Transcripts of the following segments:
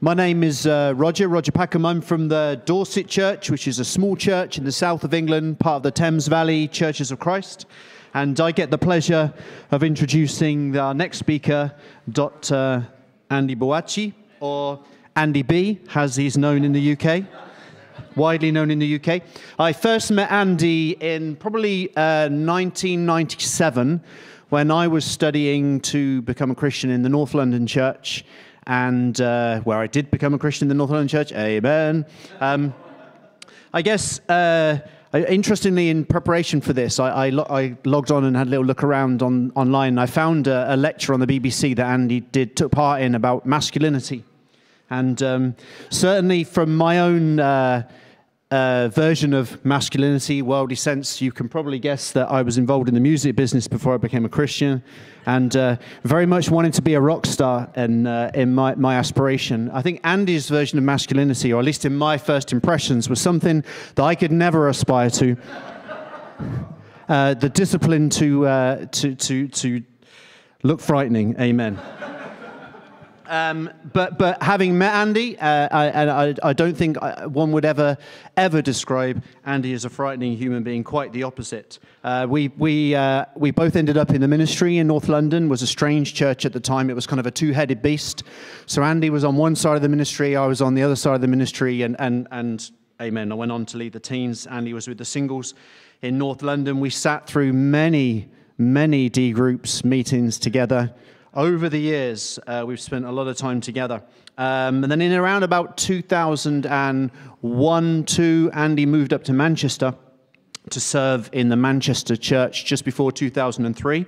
My name is uh, Roger, Roger Packham. I'm from the Dorset Church, which is a small church in the south of England, part of the Thames Valley Churches of Christ. And I get the pleasure of introducing our next speaker, Dr. Andy Boakye, or Andy B, as he's known in the UK widely known in the UK. I first met Andy in probably uh, 1997 when I was studying to become a Christian in the North London Church, and uh, where I did become a Christian in the North London Church. Amen. Um, I guess. Uh, interestingly, in preparation for this, I, I, lo- I, logged on and had a little look around on, online. I found a, a, lecture on the BBC that Andy did took part in about masculinity, and um, certainly from my own uh, uh, version of masculinity, worldly sense, you can probably guess that I was involved in the music business before I became a Christian, and uh, very much wanted to be a rock star in, uh, in my, my aspiration. I think Andy's version of masculinity, or at least in my first impressions, was something that I could never aspire to. Uh, the discipline to, uh, to, to, to look frightening, amen. Um, but but having met Andy, uh, I, and I, I, don't think uh, one would ever ever describe Andy as a frightening human being. Quite the opposite. Uh, we we uh, we both ended up in the ministry in North London. was a strange church at the time. It was kind of a two-headed beast. So Andy was on one side of the ministry. I was on the other side of the ministry, and and and amen. I went on to lead the teens. Andy was with the singles in North London. We sat through many many D groups meetings together over the years, uh, we've spent a lot of time together. Um, and then in around about 2001, 2, Andy moved up to Manchester to serve in the Manchester church just before 2003,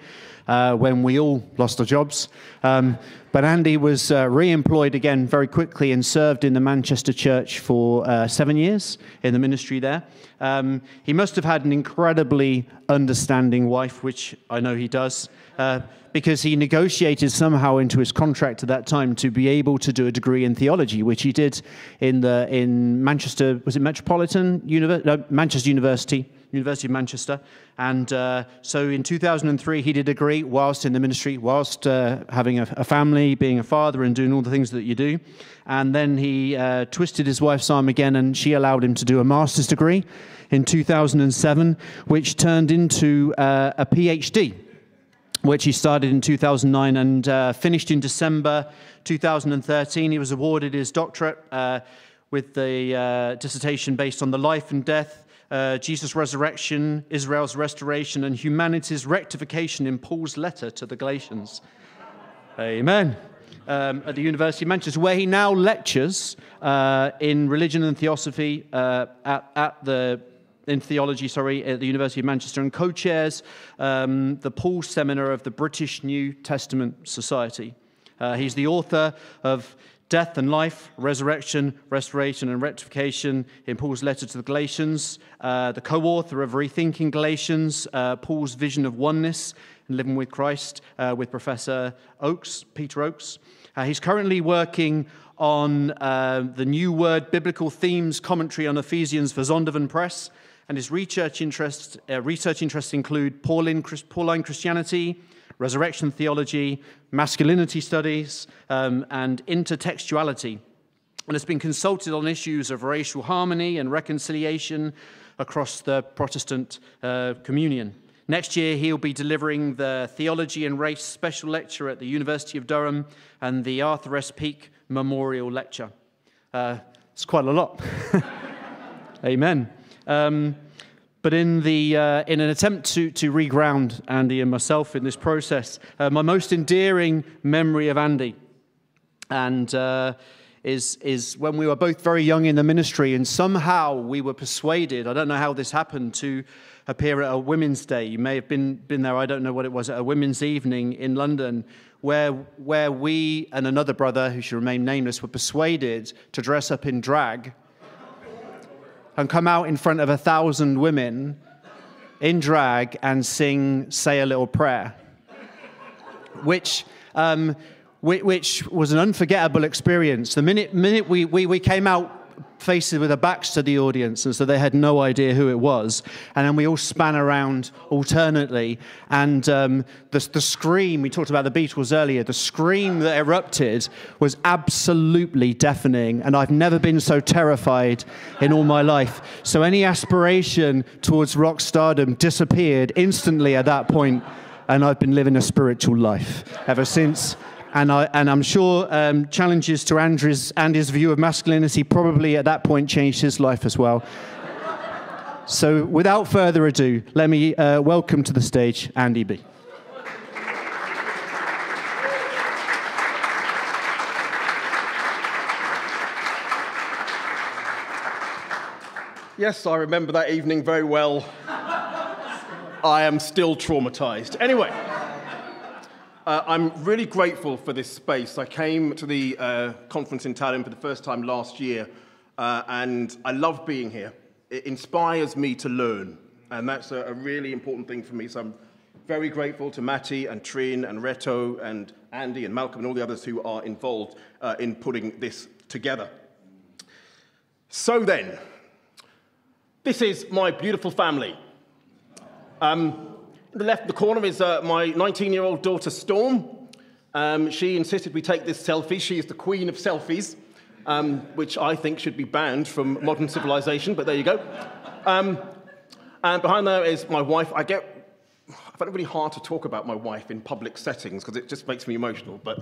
uh, when we all lost our jobs. Um, but Andy was uh, re employed again very quickly and served in the Manchester church for uh, seven years in the ministry there. Um, he must have had an incredibly understanding wife, which I know he does. Uh, because he negotiated somehow into his contract at that time to be able to do a degree in theology, which he did in the in Manchester. Was it Metropolitan University? No, Manchester University, University of Manchester. And uh, so in 2003, he did a degree whilst in the ministry, whilst uh, having a, a, family, being a father, and doing all the things that you do. And then he uh, twisted his wife's arm again, and she allowed him to do a master's degree in 2007, which turned into uh, a PhD which he started in 2009 and uh, finished in December 2013. He was awarded his doctorate uh, with the uh, dissertation based on the life and death, uh, Jesus' resurrection, Israel's restoration, and humanity's rectification in Paul's letter to the Galatians. Amen. Um, at the University of Manchester, where he now lectures uh, in religion and theosophy uh, at, at the in theology, sorry, at the University of Manchester, and co chairs um, the Paul Seminar of the British New Testament Society. Uh, he's the author of Death and Life, Resurrection, Restoration, and Rectification in Paul's letter to the Galatians, uh, the co author of Rethinking Galatians, uh, Paul's vision of oneness and living with Christ uh, with Professor Oakes, Peter Oakes. Uh, he's currently working on uh, the New Word Biblical Themes commentary on Ephesians for Zondervan Press and his research interests, uh, research interests include Pauline, Pauline Christianity, resurrection theology, masculinity studies, um, and intertextuality, and has been consulted on issues of racial harmony and reconciliation across the Protestant uh, communion. Next year, he'll be delivering the Theology and Race Special Lecture at the University of Durham and the Arthur S. Peake Memorial Lecture. Uh, it's quite a lot. Amen. Um, but in, the, uh, in an attempt to, to reground Andy and myself in this process, uh, my most endearing memory of Andy and uh, is, is when we were both very young in the ministry, and somehow we were persuaded, I don't know how this happened, to appear at a Women's Day. You may have been, been there, I don't know what it was, at a Women's Evening in London, where, where we and another brother, who should remain nameless, were persuaded to dress up in drag and come out in front of a thousand women in drag and sing Say a Little Prayer, which, um, which was an unforgettable experience. The minute, minute we, we, we came out faces with their backs to the audience, and so they had no idea who it was. And then we all span around alternately, and um, the, the scream, we talked about the Beatles earlier, the scream that erupted was absolutely deafening, and I've never been so terrified in all my life. So any aspiration towards rock stardom disappeared instantly at that point, and I've been living a spiritual life ever since and, I, and I'm sure um, challenges to Andrew's, Andy's view of masculinity probably at that point changed his life as well. so without further ado, let me uh, welcome to the stage Andy B. Yes, I remember that evening very well. I am still traumatized. Anyway. Uh, I'm really grateful for this space. I came to the uh, conference in Tallinn for the first time last year, uh, and I love being here. It inspires me to learn, and that's a, a, really important thing for me. So I'm very grateful to Matti and Trin and Reto and Andy and Malcolm and all the others who are involved uh, in putting this together. So then, this is my beautiful family. Um, the left the corner is uh, my 19 year old daughter, Storm. Um, she insisted we take this selfie. She is the queen of selfies, um, which I think should be banned from modern civilization, but there you go. Um, and behind there is my wife. I get, I find it really hard to talk about my wife in public settings because it just makes me emotional. But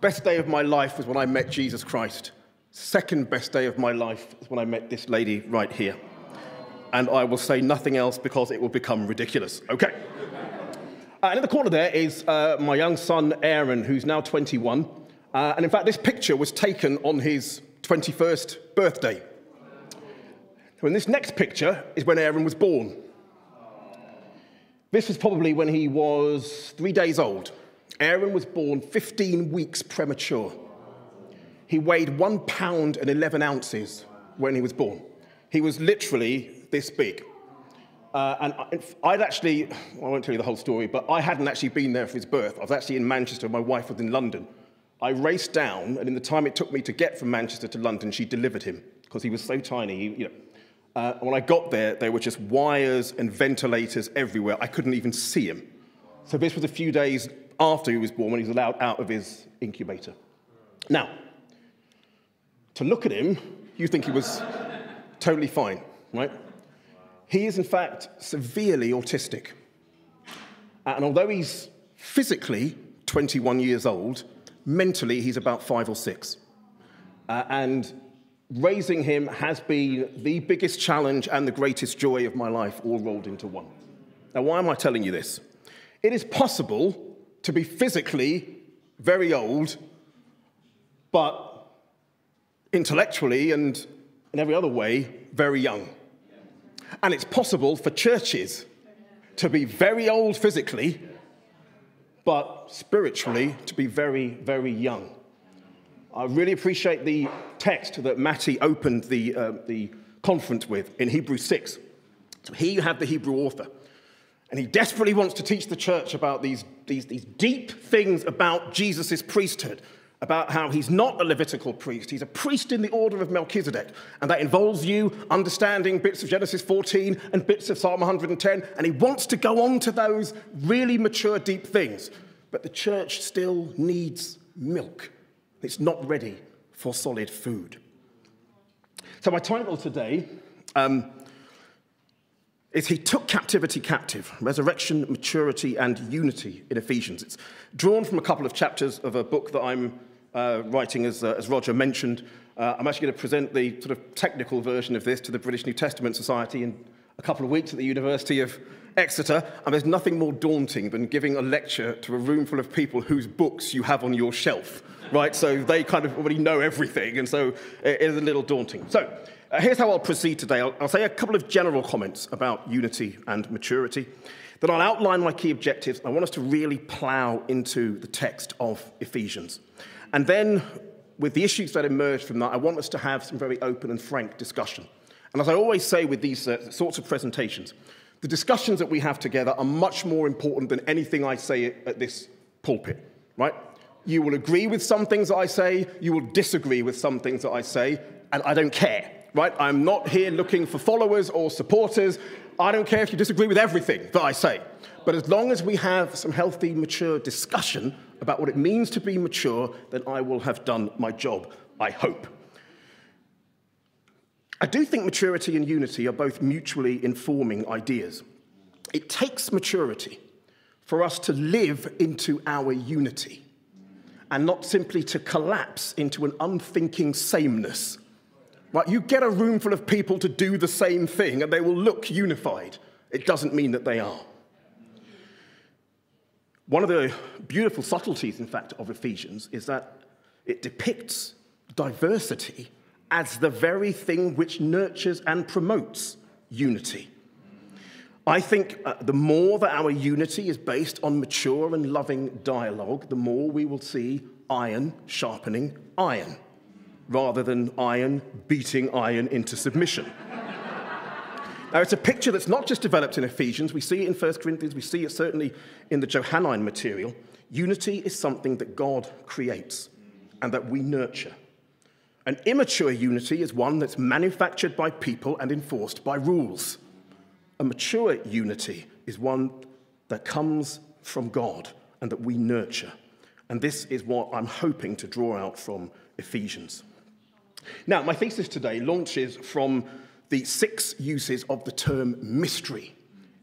best day of my life was when I met Jesus Christ. Second best day of my life is when I met this lady right here and I will say nothing else because it will become ridiculous. Okay. Uh, and in the corner there is uh, my young son, Aaron, who's now 21. Uh, and in fact, this picture was taken on his 21st birthday. And this next picture is when Aaron was born. This was probably when he was three days old. Aaron was born 15 weeks premature. He weighed one pound and 11 ounces when he was born. He was literally this big. Uh, and I'd actually, well, I won't tell you the whole story, but I hadn't actually been there for his birth. I was actually in Manchester, my wife was in London. I raced down, and in the time it took me to get from Manchester to London, she delivered him because he was so tiny. You know, uh, when I got there, there were just wires and ventilators everywhere. I couldn't even see him. So this was a few days after he was born when he was allowed out of his incubator. Now, to look at him, you think he was totally fine, right? He is, in fact, severely autistic. And although he's physically 21 years old, mentally he's about five or six. Uh, and raising him has been the biggest challenge and the greatest joy of my life, all rolled into one. Now, why am I telling you this? It is possible to be physically very old, but intellectually and in every other way, very young. And it's possible for churches to be very old physically, but spiritually to be very, very young. I really appreciate the text that Matty opened the, uh, the conference with in Hebrews 6. So here you have the Hebrew author, and he desperately wants to teach the church about these, these, these deep things about Jesus' priesthood, about how he's not a Levitical priest, he's a priest in the order of Melchizedek. And that involves you understanding bits of Genesis 14 and bits of Psalm 110. And he wants to go on to those really mature, deep things. But the church still needs milk, it's not ready for solid food. So, my title today um, is He Took Captivity Captive Resurrection, Maturity, and Unity in Ephesians. It's drawn from a couple of chapters of a book that I'm uh, writing, as, uh, as Roger mentioned. Uh, I'm actually going to present the sort of technical version of this to the British New Testament Society in a couple of weeks at the University of Exeter. And there's nothing more daunting than giving a lecture to a room full of people whose books you have on your shelf, right? So they kind of already know everything, and so it is a little daunting. So uh, here's how I'll proceed today. I'll, I'll say a couple of general comments about unity and maturity. Then I'll outline my key objectives. I want us to really plow into the text of Ephesians. And then, with the issues that emerge from that, I want us to have some very open and frank discussion. And as I always say with these uh, sorts of presentations, the discussions that we have together are much more important than anything I say at this pulpit, right? You will agree with some things that I say, you will disagree with some things that I say, and I don't care, right? I'm not here looking for followers or supporters. I don't care if you disagree with everything that I say. But as long as we have some healthy, mature discussion about what it means to be mature, then I will have done my job, I hope. I do think maturity and unity are both mutually informing ideas. It takes maturity for us to live into our unity and not simply to collapse into an unthinking sameness. Right? You get a room full of people to do the same thing and they will look unified. It doesn't mean that they are. One of the beautiful subtleties, in fact, of Ephesians is that it depicts diversity as the very thing which nurtures and promotes unity. I think uh, the more that our unity is based on mature and loving dialogue, the more we will see iron sharpening iron, rather than iron beating iron into submission. Now, it's a picture that's not just developed in Ephesians, we see it in 1 Corinthians, we see it certainly in the Johannine material. Unity is something that God creates and that we nurture. An immature unity is one that's manufactured by people and enforced by rules. A mature unity is one that comes from God and that we nurture. And this is what I'm hoping to draw out from Ephesians. Now, my thesis today launches from the six uses of the term mystery.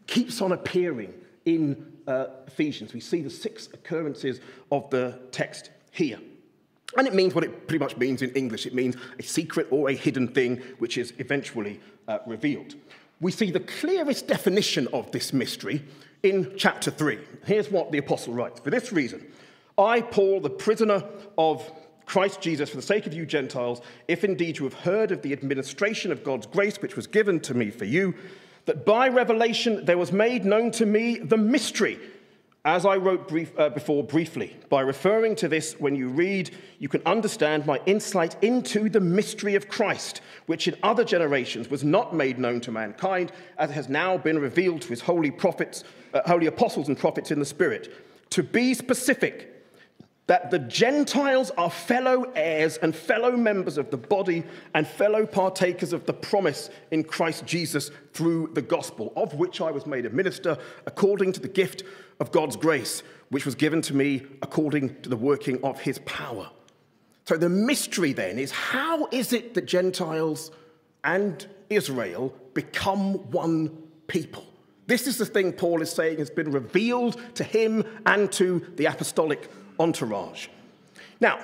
Keeps on appearing in uh, Ephesians. We see the six occurrences of the text here. And it means what it pretty much means in English it means a secret or a hidden thing which is eventually uh, revealed we see the clearest definition of this mystery in chapter 3. Here's what the apostle writes For this reason, I, Paul, the prisoner of Christ Jesus, for the sake of you Gentiles, if indeed you have heard of the administration of God's grace which was given to me for you, that by revelation there was made known to me the mystery as I wrote brief, uh, before briefly, by referring to this, when you read, you can understand my insight into the mystery of Christ, which in other generations was not made known to mankind, as it has now been revealed to his holy prophets, uh, holy apostles and prophets in the Spirit. To be specific, that the Gentiles are fellow heirs and fellow members of the body and fellow partakers of the promise in Christ Jesus through the gospel, of which I was made a minister according to the gift of God's grace, which was given to me according to the working of his power. So the mystery then is how is it that Gentiles and Israel become one people? This is the thing Paul is saying has been revealed to him and to the apostolic entourage. Now,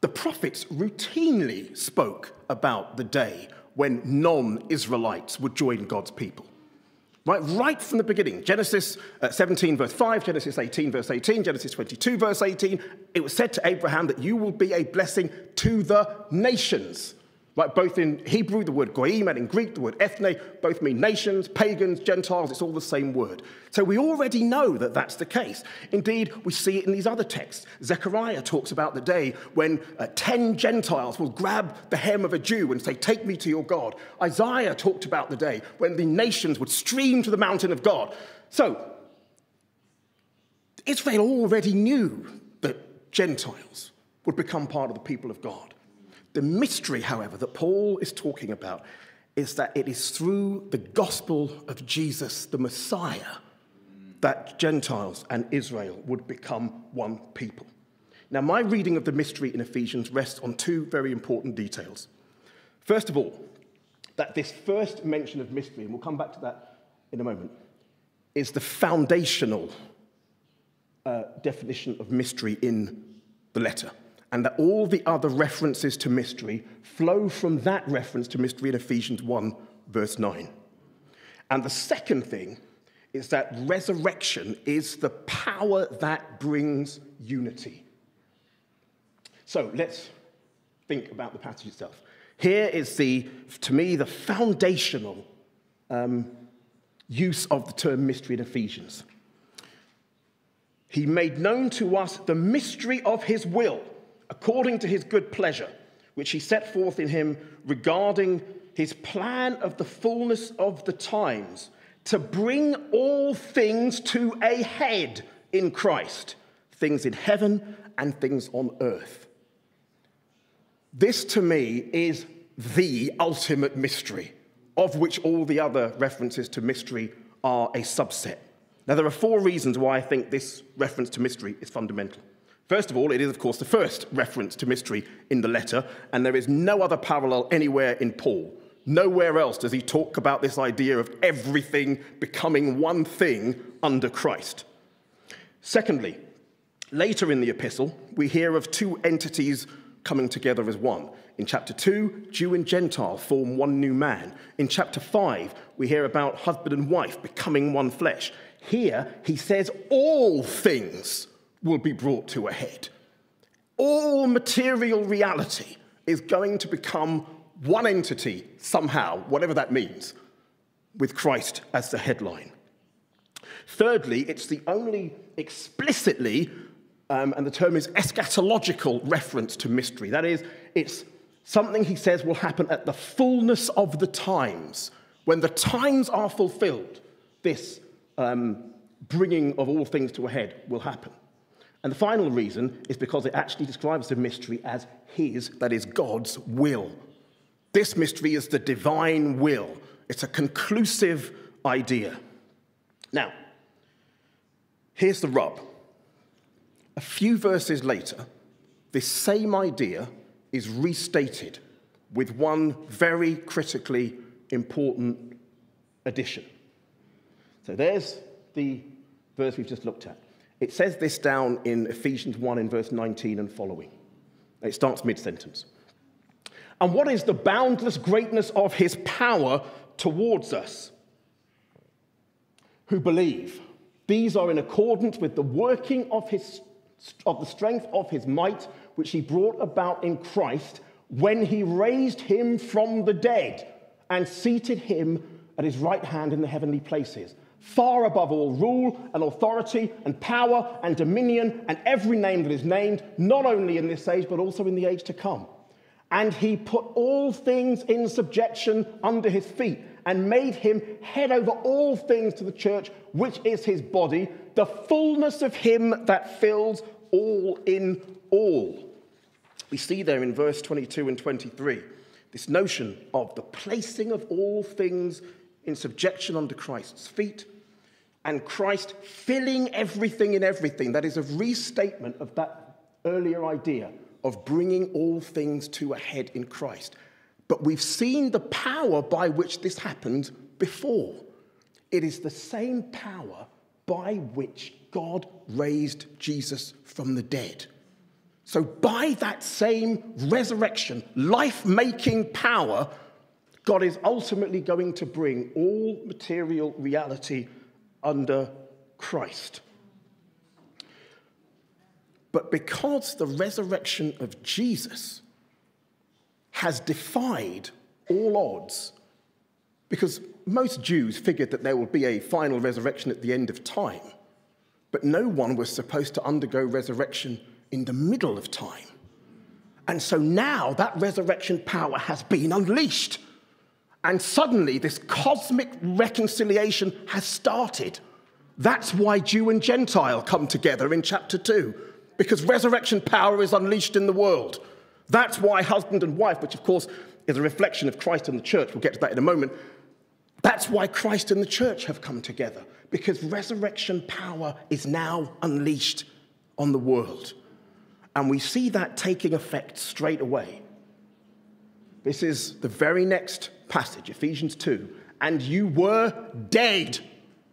the prophets routinely spoke about the day when non Israelites would join God's people. Right, right from the beginning, Genesis uh, 17, verse 5, Genesis 18, verse 18, Genesis 22, verse 18, it was said to Abraham that you will be a blessing to the nations. Right, both in Hebrew, the word goyim, and in Greek, the word ethne, both mean nations, pagans, Gentiles, it's all the same word. So we already know that that's the case. Indeed, we see it in these other texts. Zechariah talks about the day when uh, 10 Gentiles will grab the hem of a Jew and say, Take me to your God. Isaiah talked about the day when the nations would stream to the mountain of God. So, Israel already knew that Gentiles would become part of the people of God. The mystery, however, that Paul is talking about is that it is through the gospel of Jesus, the Messiah, that Gentiles and Israel would become one people. Now, my reading of the mystery in Ephesians rests on two very important details. First of all, that this first mention of mystery, and we'll come back to that in a moment, is the foundational uh, definition of mystery in the letter and that all the other references to mystery flow from that reference to mystery in Ephesians 1, verse 9. And the second thing is that resurrection is the power that brings unity. So let's think about the passage itself. Here is the, to me, the foundational um, use of the term mystery in Ephesians. He made known to us the mystery of his will according to his good pleasure, which he set forth in him regarding his plan of the fullness of the times, to bring all things to a head in Christ, things in heaven and things on earth. This to me is the ultimate mystery, of which all the other references to mystery are a subset. Now, there are four reasons why I think this reference to mystery is fundamental. First of all, it is, of course, the first reference to mystery in the letter, and there is no other parallel anywhere in Paul. Nowhere else does he talk about this idea of everything becoming one thing under Christ. Secondly, later in the epistle, we hear of two entities coming together as one. In chapter 2, Jew and Gentile form one new man. In chapter 5, we hear about husband and wife becoming one flesh. Here, he says all things will be brought to a head. All material reality is going to become one entity somehow, whatever that means, with Christ as the headline. Thirdly, it's the only explicitly, um, and the term is eschatological reference to mystery. That is, it's something he says will happen at the fullness of the times. When the times are fulfilled, this um, bringing of all things to a head will happen. And the final reason is because it actually describes the mystery as his, that is, God's will. This mystery is the divine will, it's a conclusive idea. Now, here's the rub. A few verses later, this same idea is restated with one very critically important addition. So there's the verse we've just looked at. It says this down in Ephesians 1 in verse 19 and following. It starts mid sentence. And what is the boundless greatness of his power towards us who believe? These are in accordance with the working of, his, of the strength of his might, which he brought about in Christ when he raised him from the dead and seated him at his right hand in the heavenly places far above all rule and authority and power and dominion and every name that is named, not only in this age, but also in the age to come. And he put all things in subjection under his feet and made him head over all things to the church, which is his body, the fullness of him that fills all in all. We see there in verse 22 and 23 this notion of the placing of all things in subjection under Christ's feet and Christ filling everything in everything. That is a restatement of that earlier idea of bringing all things to a head in Christ. But we've seen the power by which this happened before. It is the same power by which God raised Jesus from the dead. So, by that same resurrection, life making power, God is ultimately going to bring all material reality under Christ. But because the resurrection of Jesus has defied all odds, because most Jews figured that there would be a final resurrection at the end of time, but no one was supposed to undergo resurrection in the middle of time. And so now that resurrection power has been unleashed. And suddenly, this cosmic reconciliation has started. That's why Jew and Gentile come together in chapter 2, because resurrection power is unleashed in the world. That's why husband and wife, which of course is a reflection of Christ and the church, we'll get to that in a moment. That's why Christ and the church have come together, because resurrection power is now unleashed on the world. And we see that taking effect straight away. This is the very next passage, Ephesians 2. And you were dead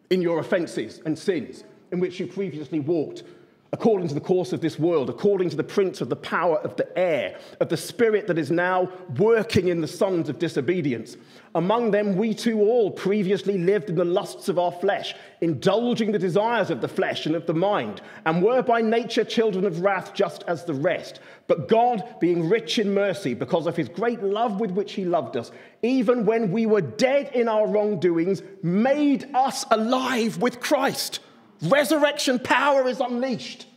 in your offenses and sins in which you previously walked, according to the course of this world, according to the prince of the power of the air, of the spirit that is now working in the sons of disobedience. Among them, we too all previously lived in the lusts of our flesh, indulging the desires of the flesh and of the mind, and were by nature children of wrath just as the rest. But God, being rich in mercy, because of his great love with which he loved us, even when we were dead in our wrongdoings, made us alive with Christ. Resurrection power is unleashed.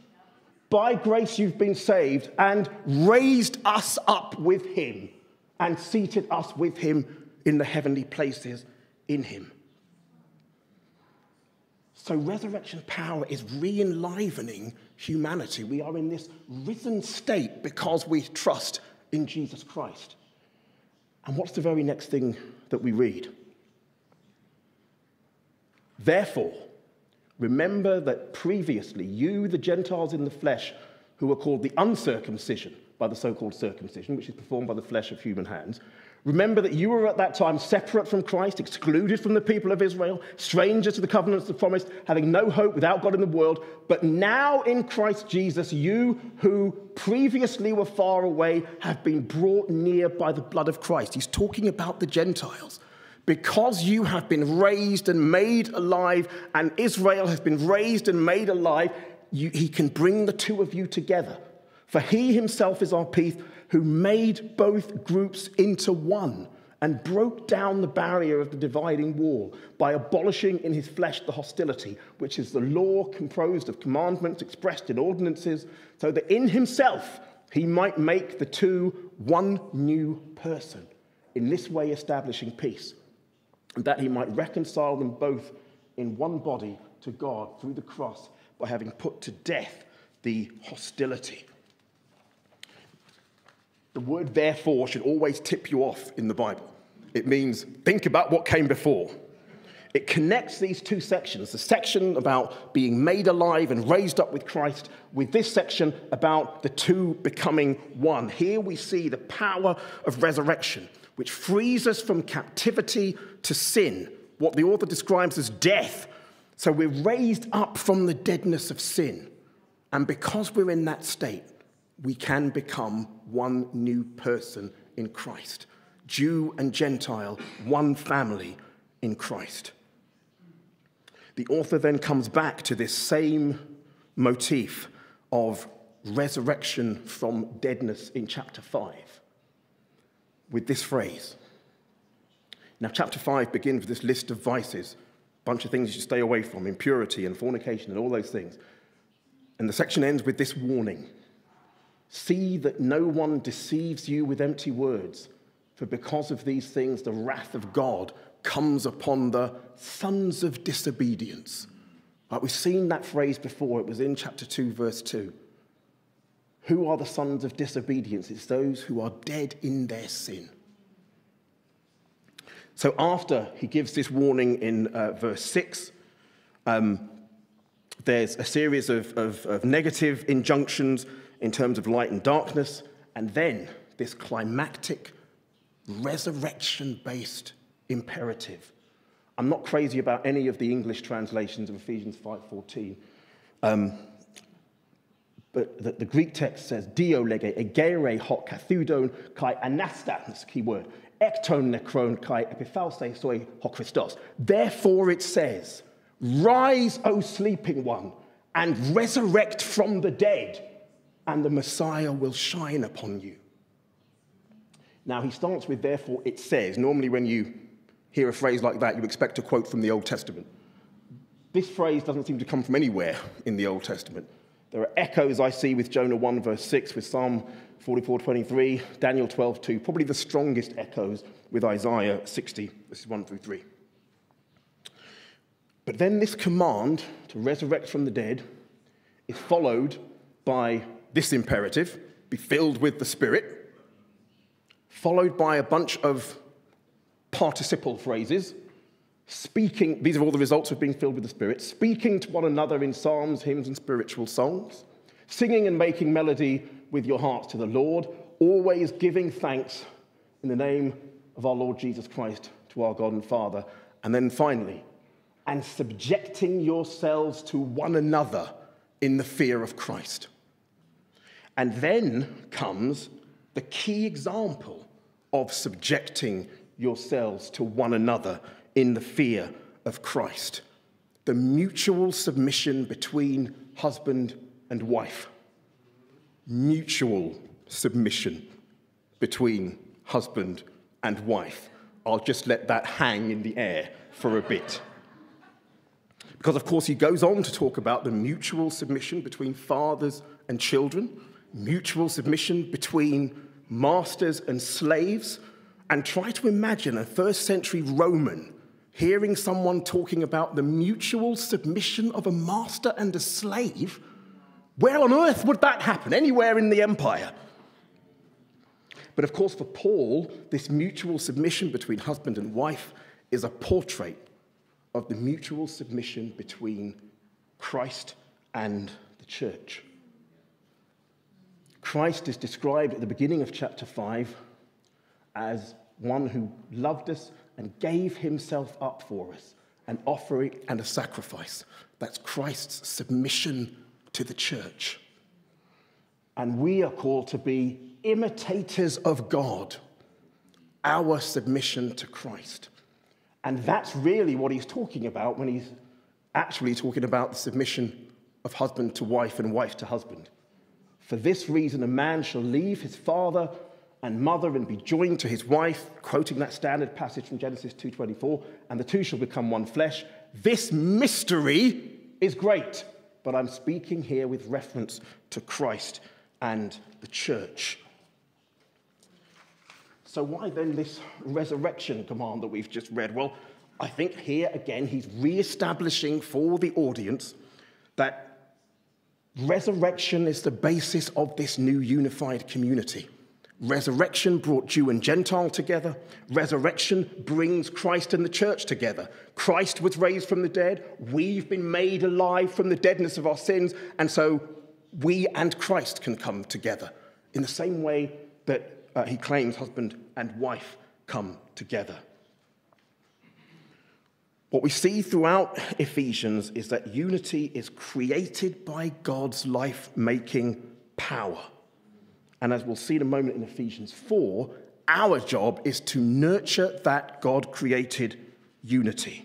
By grace you've been saved and raised us up with him and seated us with him in the heavenly places in him. So, resurrection power is re enlivening humanity. We are in this risen state because we trust in Jesus Christ. And what's the very next thing that we read? Therefore, remember that previously you, the Gentiles in the flesh, who were called the uncircumcision by the so called circumcision, which is performed by the flesh of human hands, Remember that you were at that time separate from Christ, excluded from the people of Israel, strangers to the covenants of promise, having no hope without God in the world. But now in Christ Jesus, you who previously were far away have been brought near by the blood of Christ. He's talking about the Gentiles. Because you have been raised and made alive, and Israel has been raised and made alive, you, he can bring the two of you together. For he himself is our peace who made both groups into one and broke down the barrier of the dividing wall by abolishing in his flesh the hostility, which is the law composed of commandments expressed in ordinances, so that in himself he might make the two one new person, in this way establishing peace, that he might reconcile them both in one body to God through the cross by having put to death the hostility. The word therefore should always tip you off in the Bible. It means think about what came before. It connects these two sections the section about being made alive and raised up with Christ, with this section about the two becoming one. Here we see the power of resurrection, which frees us from captivity to sin, what the author describes as death. So we're raised up from the deadness of sin. And because we're in that state, we can become one new person in Christ. Jew and Gentile, one family in Christ. The author then comes back to this same motif of resurrection from deadness in chapter 5 with this phrase. Now, chapter 5 begins with this list of vices, a bunch of things you should stay away from impurity and fornication and all those things. And the section ends with this warning See that no one deceives you with empty words, for because of these things the wrath of God comes upon the sons of disobedience. Right, we've seen that phrase before, it was in chapter 2, verse 2. Who are the sons of disobedience? It's those who are dead in their sin. So, after he gives this warning in uh, verse 6, um, there's a series of, of, of negative injunctions in terms of light and darkness, and then this climactic resurrection based imperative. I'm not crazy about any of the English translations of Ephesians 5:14. Um, but the, the, Greek text says, Dio lege egere hot kathudon kai anasta, that's a key word, ekton nekron kai epiphalse soi ho Christos. Therefore it says, Rise, O sleeping one, and resurrect from the dead, and the Messiah will shine upon you. Now, he starts with, therefore, it says. Normally, when you hear a phrase like that, you expect a quote from the Old Testament. This phrase doesn't seem to come from anywhere in the Old Testament. There are echoes I see with Jonah 1, verse 6, with Psalm 44, 23, Daniel 12, 2, probably the strongest echoes with Isaiah 60, verses 1 through 3. But then this command to resurrect from the dead is followed by this imperative be filled with the Spirit, followed by a bunch of participle phrases, speaking, these are all the results of being filled with the Spirit, speaking to one another in psalms, hymns, and spiritual songs, singing and making melody with your hearts to the Lord, always giving thanks in the name of our Lord Jesus Christ to our God and Father. And then finally, and subjecting yourselves to one another in the fear of Christ. And then comes the key example of subjecting yourselves to one another in the fear of Christ the mutual submission between husband and wife. Mutual submission between husband and wife. I'll just let that hang in the air for a bit. Because, of course, he goes on to talk about the mutual submission between fathers and children mutual submission between masters and slaves, and try to imagine a first century Roman hearing someone talking about the mutual submission of a master and a slave. Where on earth would that happen? Anywhere in the empire. But of course, for Paul, this mutual submission between husband and wife is a portrait of the mutual submission between Christ and the church. Christ is described at the beginning of chapter 5 as one who loved us and gave himself up for us, an offering and a sacrifice. That's Christ's submission to the church. And we are called to be imitators of God, our submission to Christ. And that's really what he's talking about when he's actually talking about the submission of husband to wife and wife to husband. For this reason, a man shall leave his father and mother and be joined to his wife, quoting that standard passage from Genesis 2:24, and the two shall become one flesh. This mystery is great, but I'm speaking here with reference to Christ and the church. So, why then this resurrection command that we've just read? Well, I think here again he's re establishing for the audience that resurrection is the basis of this new unified community. Resurrection brought Jew and Gentile together. Resurrection brings Christ and the church together. Christ was raised from the dead. We've been made alive from the deadness of our sins. And so we and Christ can come together in the same way that uh, he claims husband and wife come together. What we see throughout Ephesians is that unity is created by God's life making power. And as we'll see in a moment in Ephesians 4, our job is to nurture that God created unity.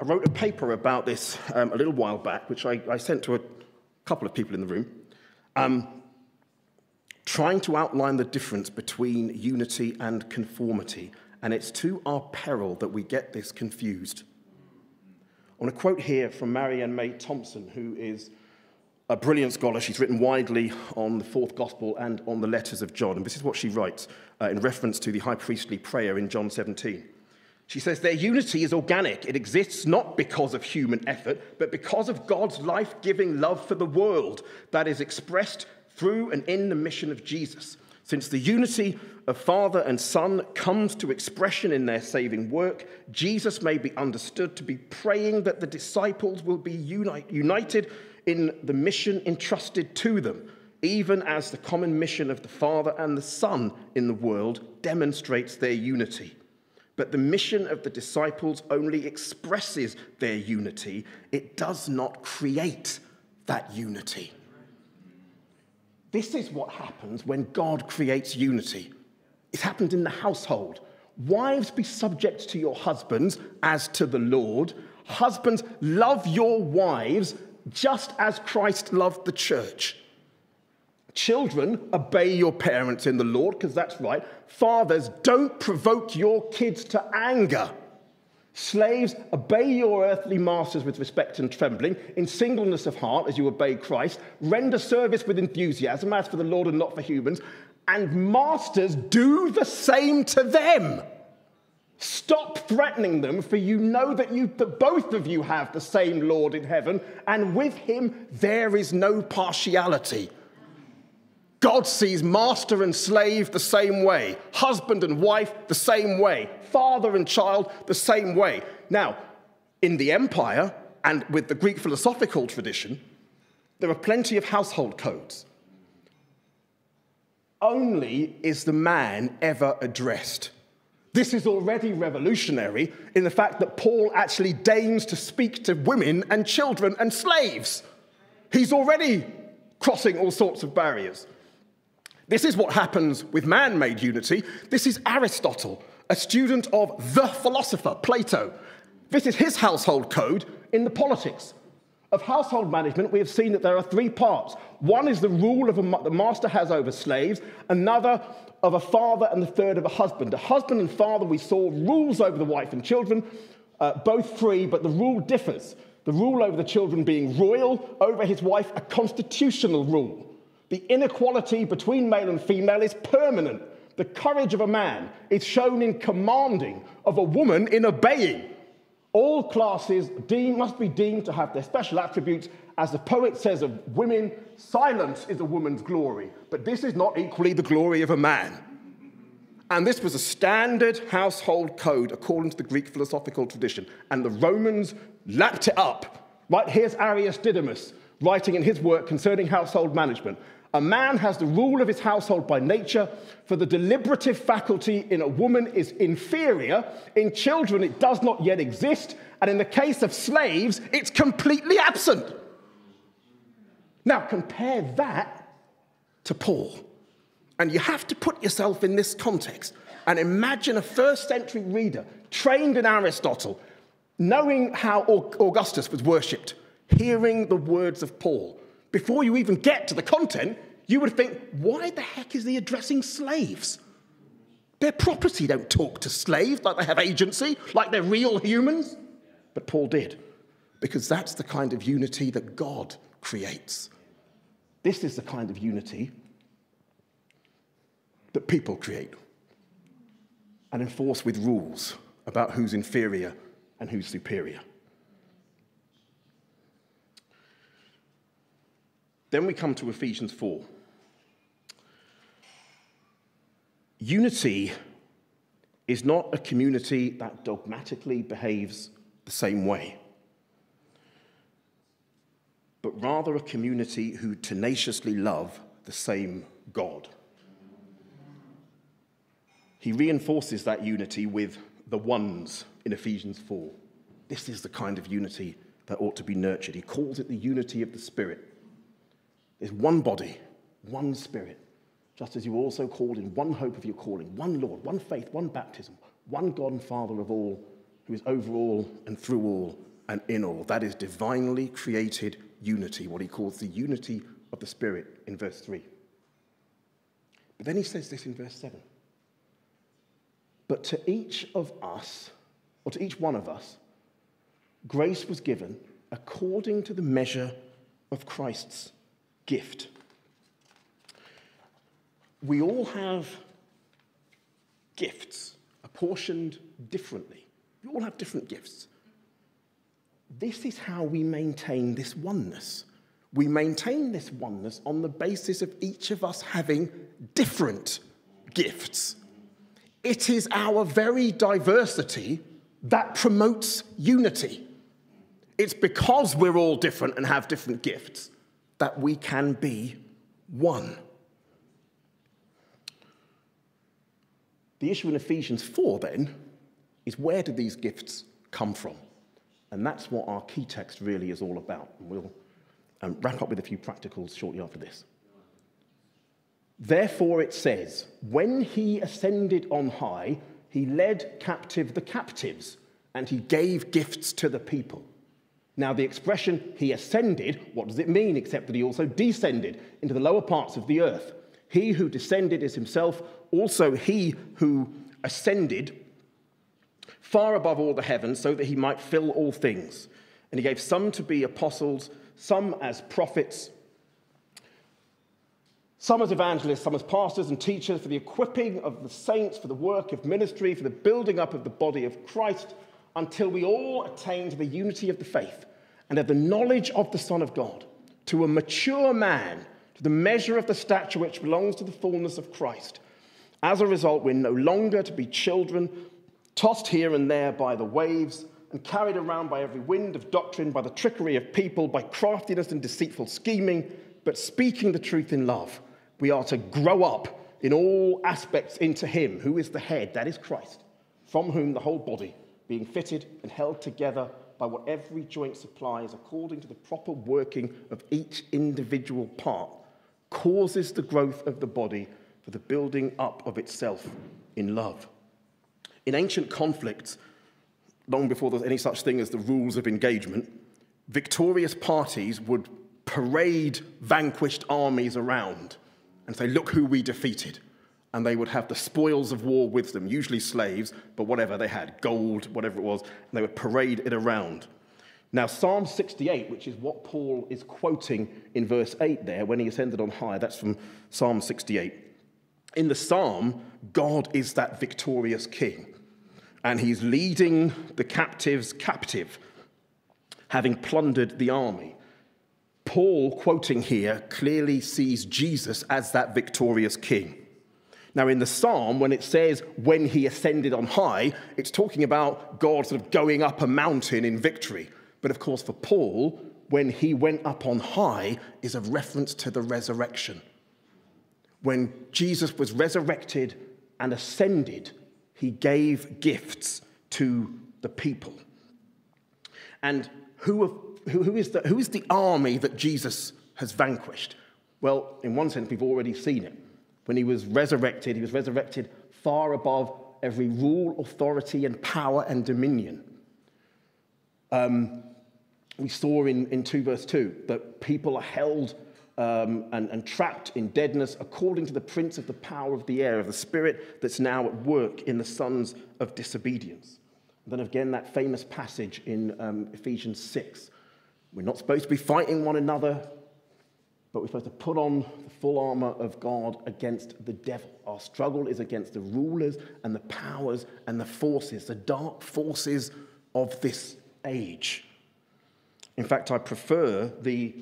I wrote a paper about this um, a little while back, which I, I, sent to a couple of people in the room. Um, trying to outline the difference between unity and conformity, and it's to our peril that we get this confused. I want to quote here from Marianne Meye Thompson, who is a brilliant scholar. She's written widely on the fourth gospel and on the letters of John. And this is what she writes uh, in reference to the high priestly prayer in John 17. She says, Their unity is organic. It exists not because of human effort, but because of God's life giving love for the world that is expressed through and in the mission of Jesus. Since the unity of Father and Son comes to expression in their saving work, Jesus may be understood to be praying that the disciples will be united in the mission entrusted to them, even as the common mission of the Father and the Son in the world demonstrates their unity. But the mission of the disciples only expresses their unity, it does not create that unity. This is what happens when God creates unity. It happened in the household. Wives, be subject to your husbands as to the Lord. Husbands, love your wives just as Christ loved the church. Children, obey your parents in the Lord, because that's right. Fathers, don't provoke your kids to anger. Slaves, obey your earthly masters with respect and trembling, in singleness of heart as you obey Christ. Render service with enthusiasm as for the Lord and not for humans. And masters, do the same to them. Stop threatening them, for you know that, you, that both of you have the same Lord in heaven, and with him there is no partiality. God sees master and slave the same way, husband and wife the same way, father and child the same way. Now, in the empire and with the Greek philosophical tradition, there are plenty of household codes. Only is the man ever addressed. This is already revolutionary in the fact that Paul actually deigns to speak to women and children and slaves. He's already crossing all sorts of barriers. This is what happens with man made unity. This is Aristotle, a student of the philosopher, Plato. This is his household code in the politics. Of household management, we have seen that there are three parts. One is the rule of a, the master has over slaves, another of a father, and the third of a husband. A husband and father, we saw, rules over the wife and children, uh, both free, but the rule differs. The rule over the children being royal, over his wife, a constitutional rule. The inequality between male and female is permanent. The courage of a man is shown in commanding, of a woman in obeying. All classes must be deemed to have their special attributes. As the poet says of women, silence is a woman's glory, but this is not equally the glory of a man. And this was a standard household code according to the Greek philosophical tradition. And the Romans lapped it up. Right, here's Arius Didymus writing in his work concerning household management. A man has the rule of his household by nature, for the deliberative faculty in a woman is inferior. In children, it does not yet exist, and in the case of slaves, it's completely absent. Now, compare that to Paul. And you have to put yourself in this context and imagine a first century reader trained in Aristotle, knowing how Augustus was worshipped, hearing the words of Paul before you even get to the content, you would think, why the heck is he addressing slaves? They're property don't talk to slaves like they have agency, like they're real humans. But Paul did, because that's the kind of unity that God creates. This is the kind of unity that people create and enforce with rules about who's inferior and who's superior. Then we come to Ephesians 4. Unity is not a community that dogmatically behaves the same way, but rather a community who tenaciously love the same God. He reinforces that unity with the ones in Ephesians 4. This is the kind of unity that ought to be nurtured. He calls it the unity of the Spirit is one body, one spirit, just as you were also called in one hope of your calling, one Lord, one faith, one baptism, one God and Father of all, who is over all and through all and in all. That is divinely created unity, what he calls the unity of the Spirit in verse 3. But then he says this in verse 7. But to each of us, or to each one of us, grace was given according to the measure of Christ's gift. We all have gifts apportioned differently. We all have different gifts. This is how we maintain this oneness. We maintain this oneness on the basis of each of us having different gifts. It is our very diversity that promotes unity. It's because we're all different and have different gifts that we can be one. The issue in Ephesians 4 then is where do these gifts come from? And that's what our key text really is all about. And we'll um, wrap up with a few practicals shortly after this. Therefore, it says, when he ascended on high, he led captive the captives, and he gave gifts to the people. Now, the expression he ascended, what does it mean except that he also descended into the lower parts of the earth? He who descended is himself also he who ascended far above all the heavens so that he might fill all things. And he gave some to be apostles, some as prophets, some as evangelists, some as pastors and teachers for the equipping of the saints, for the work of ministry, for the building up of the body of Christ until we all attain to the unity of the faith and of the knowledge of the Son of God, to a mature man, to the measure of the stature which belongs to the fullness of Christ. As a result, we're no longer to be children, tossed here and there by the waves and carried around by every wind of doctrine, by the trickery of people, by craftiness and deceitful scheming, but speaking the truth in love. We are to grow up in all aspects into Him who is the head, that is Christ, from whom the whole body being fitted and held together by what every joint supplies according to the proper working of each individual part, causes the growth of the body for the building up of itself in love. In ancient conflicts, long before there was any such thing as the rules of engagement, victorious parties would parade vanquished armies around and say, Look who we defeated and they would have the spoils of war with them, usually slaves, but whatever they had, gold, whatever it was, and they would parade it around. Now, Psalm 68, which is what Paul is quoting in verse 8 there, when he ascended on high, that's from Psalm 68. In the psalm, God is that victorious king. and he's leading the captives captive, having plundered the army. Paul, quoting here, clearly sees Jesus as that victorious king. Now, in the psalm, when it says when he ascended on high, it's talking about God sort of going up a mountain in victory. But of course, for Paul, when he went up on high is a reference to the resurrection. When Jesus was resurrected and ascended, he gave gifts to the people. And who, who, is the, who is the army that Jesus has vanquished? Well, in one sense, we've already seen it. When he was resurrected, he was resurrected far above every rule, authority, and power and dominion. Um, we saw in, in 2 verse 2 that people are held um, and, and trapped in deadness according to the prince of the power of the air, of the spirit that's now at work in the sons of disobedience. And then again, that famous passage in um, Ephesians 6. We're not supposed to be fighting one another, but we're supposed to put on the full armor of God against the devil. Our struggle is against the rulers and the powers and the forces, the dark forces of this age. In fact, I prefer the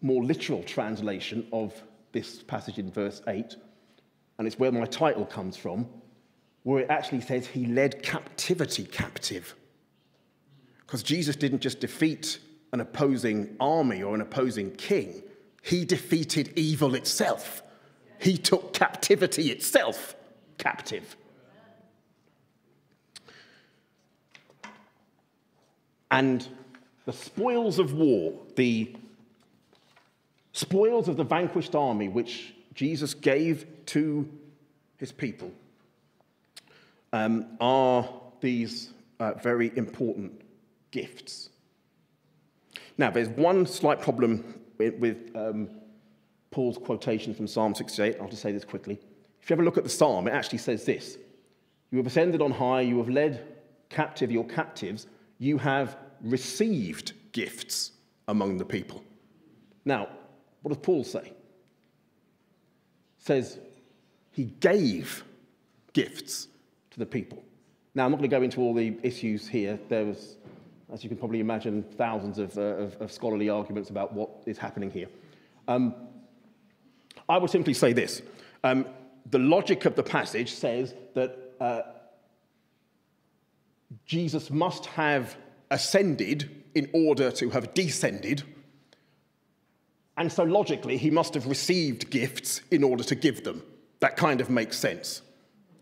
more literal translation of this passage in verse 8, and it's where my title comes from, where it actually says he led captivity captive. Because Jesus didn't just defeat an opposing army or an opposing king, he defeated evil itself. He took captivity itself captive. And the spoils of war, the spoils of the vanquished army which Jesus gave to his people, um, are these uh, very important gifts. Now, there's one slight problem with, um, Paul's quotation from Psalm 68. I'll just say this quickly. If you a look at the psalm, it actually says this You have ascended on high, you have led captive your captives, you have received gifts among the people. Now, what does Paul say? Says he gave gifts to the people. Now, I'm not going to go into all the issues here. There was, as you can probably imagine, thousands of, uh, of, of scholarly arguments about what is happening here. Um, I would simply say this. Um, the logic of the passage says that uh, Jesus must have ascended in order to have descended. And so logically, he must have received gifts in order to give them. That kind of makes sense.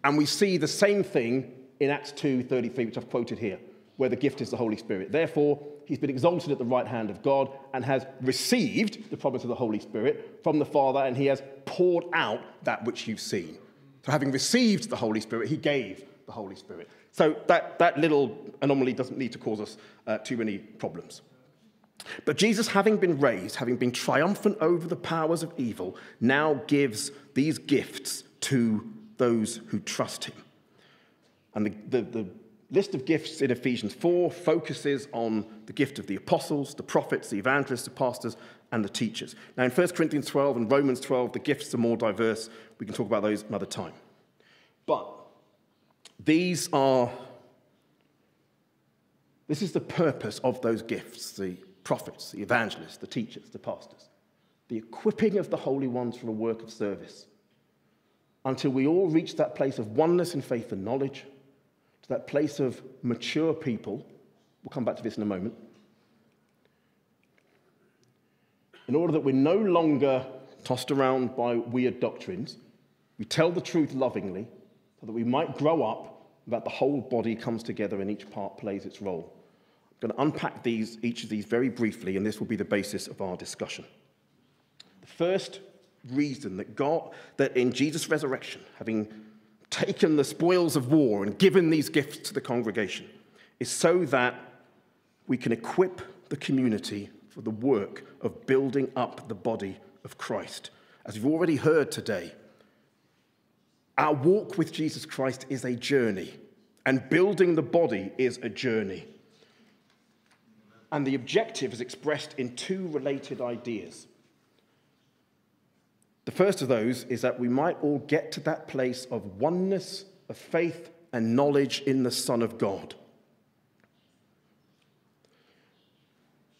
And we see the same thing in Acts 2:33, which I've quoted here, where the gift is the Holy Spirit. Therefore, he's been exalted at the right hand of God and has received the promise of the Holy Spirit from the Father, and he has poured out that which you've seen. So, having received the Holy Spirit, he gave the Holy Spirit. So that, that little anomaly doesn't need to cause us uh, too many problems. But Jesus, having been raised, having been triumphant over the powers of evil, now gives these gifts to those who trust him. And the, the, the list of gifts in Ephesians 4 focuses on the gift of the apostles, the prophets, the evangelists, the pastors, and the teachers. Now, in 1 Corinthians 12 and Romans 12, the gifts are more diverse. We can talk about those another time. But these are, this is the purpose of those gifts the prophets, the evangelists, the teachers, the pastors. The equipping of the holy ones for a work of service until we all reach that place of oneness in faith and knowledge, that place of mature people. We'll come back to this in a moment. In order that we're no longer tossed around by weird doctrines, we tell the truth lovingly so that we might grow up, that the whole body comes together and each part plays its role. I'm going to unpack these, each of these very briefly, and this will be the basis of our discussion. The first reason that God, that in Jesus' resurrection, having taken the spoils of war and given these gifts to the congregation, is so that we can equip the community for the work of building up the body of Christ. As we've already heard today, our walk with Jesus Christ is a journey, and building the body is a journey. And the objective is expressed in two related ideas. The first of those is that we might all get to that place of oneness of faith and knowledge in the Son of God.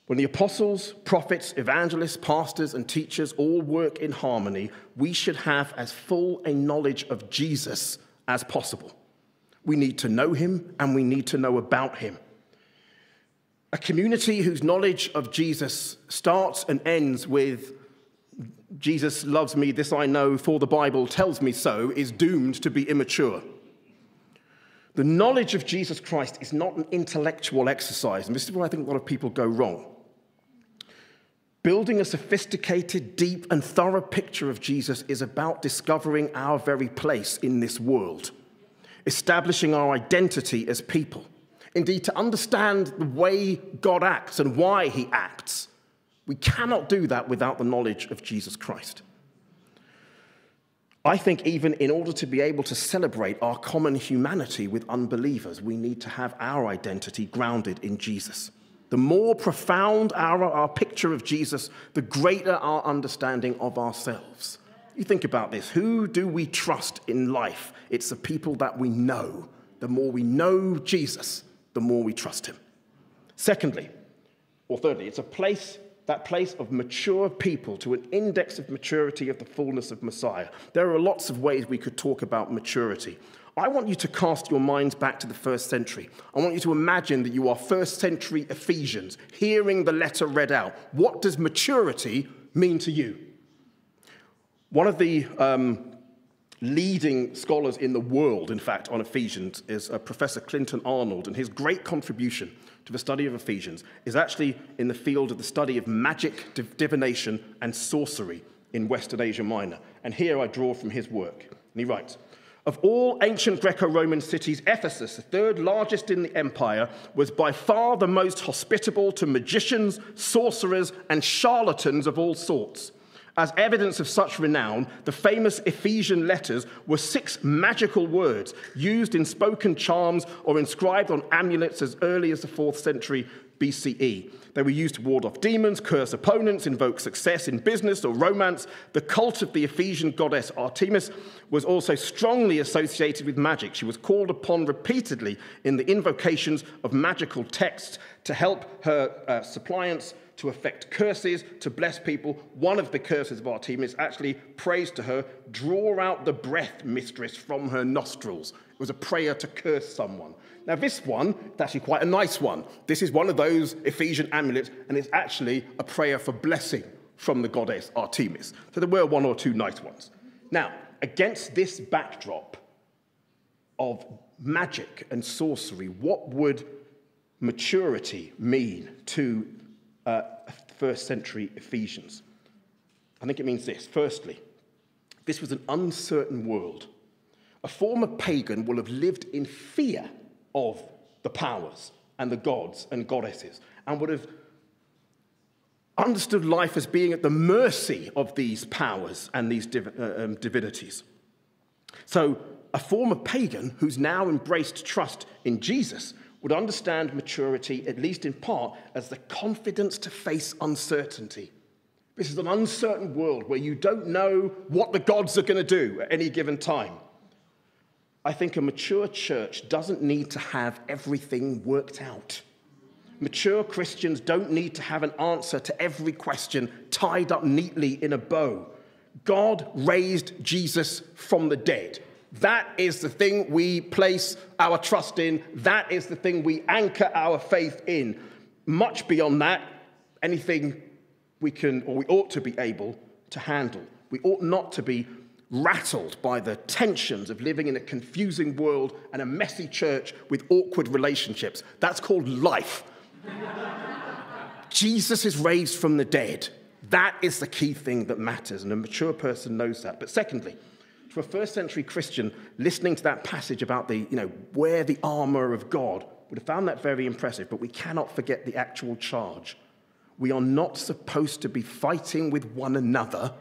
When the apostles, prophets, evangelists, pastors, and teachers all work in harmony, we should have as full a knowledge of Jesus as possible. We need to know him and we need to know about him. A community whose knowledge of Jesus starts and ends with Jesus loves me, this I know, for the Bible tells me so, is doomed to be immature. The knowledge of Jesus Christ is not an intellectual exercise, and this is where I think a lot of people go wrong. Building a sophisticated, deep, and thorough picture of Jesus is about discovering our very place in this world, establishing our identity as people. Indeed, to understand the way God acts and why he acts, we cannot do that without the knowledge of Jesus Christ. I think, even in order to be able to celebrate our common humanity with unbelievers, we need to have our identity grounded in Jesus. The more profound our, our picture of Jesus, the greater our understanding of ourselves. You think about this who do we trust in life? It's the people that we know. The more we know Jesus, the more we trust him. Secondly, or thirdly, it's a place, that place of mature people to an index of maturity of the fullness of Messiah. There are lots of ways we could talk about maturity. I want you to cast your minds back to the first century. I want you to imagine that you are first century Ephesians, hearing the letter read out. What does maturity mean to you? One of the um, leading scholars in the world, in fact, on Ephesians is uh, Professor Clinton Arnold, and his great contribution to the study of Ephesians is actually in the field of the study of magic, divination, and sorcery in Western Asia Minor. And here I draw from his work. And he writes, of all ancient Greco Roman cities, Ephesus, the third largest in the empire, was by far the most hospitable to magicians, sorcerers, and charlatans of all sorts. As evidence of such renown, the famous Ephesian letters were six magical words used in spoken charms or inscribed on amulets as early as the fourth century BCE. They were used to ward off demons, curse opponents, invoke success in business or romance. The cult of the Ephesian goddess Artemis was also strongly associated with magic. She was called upon repeatedly in the invocations of magical texts to help her uh, suppliants to affect curses, to bless people. One of the curses of Artemis actually prays to her, draw out the breath, mistress, from her nostrils. It was a prayer to curse someone. Now, this one is actually quite a nice one. This is one of those Ephesian amulets, and it's actually a prayer for blessing from the goddess Artemis. So there were one or two nice ones. Now, against this backdrop of magic and sorcery, what would maturity mean to uh, first century Ephesians? I think it means this. Firstly, this was an uncertain world. A former pagan will have lived in fear of the powers and the gods and goddesses and would have understood life as being at the mercy of these powers and these div- uh, um, divinities. So, a former pagan who's now embraced trust in Jesus would understand maturity, at least in part, as the confidence to face uncertainty. This is an uncertain world where you don't know what the gods are going to do at any given time. I think a mature church doesn't need to have everything worked out. Mature Christians don't need to have an answer to every question tied up neatly in a bow. God raised Jesus from the dead. That is the thing we place our trust in. That is the thing we anchor our faith in. Much beyond that, anything we can or we ought to be able to handle. We ought not to be rattled by the tensions of living in a confusing world and a messy church with awkward relationships. That's called life. Jesus is raised from the dead. That is the key thing that matters, and a mature person knows that. But secondly, for a first century Christian, listening to that passage about the, you know, wear the armor of God would have found that very impressive, but we cannot forget the actual charge. We are not supposed to be fighting with one another,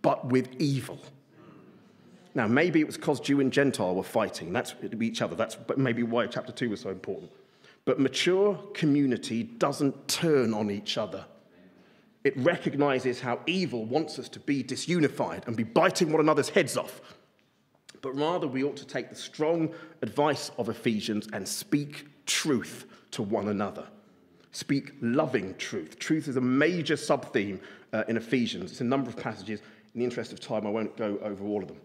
but with evil. Now, maybe it was because Jew and Gentile were fighting that's each other. That's maybe why chapter 2 was so important. But mature community doesn't turn on each other. It recognizes how evil wants us to be disunified and be biting one another's heads off. but rather we ought to take the strong advice of Ephesians and speak truth to one another. Speak loving truth. Truth is a major sub theme uh, in Ephesians. It's a number of passages. In the interest of time, I won't go over all of them.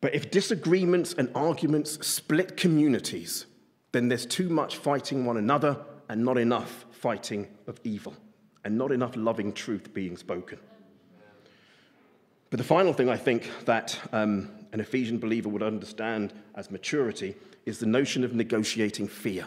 But if disagreements and arguments split communities, then there's too much fighting one another and not enough fighting of evil, and not enough loving truth being spoken. But the final thing I think that um, an Ephesian believer would understand as maturity is the notion of negotiating fear.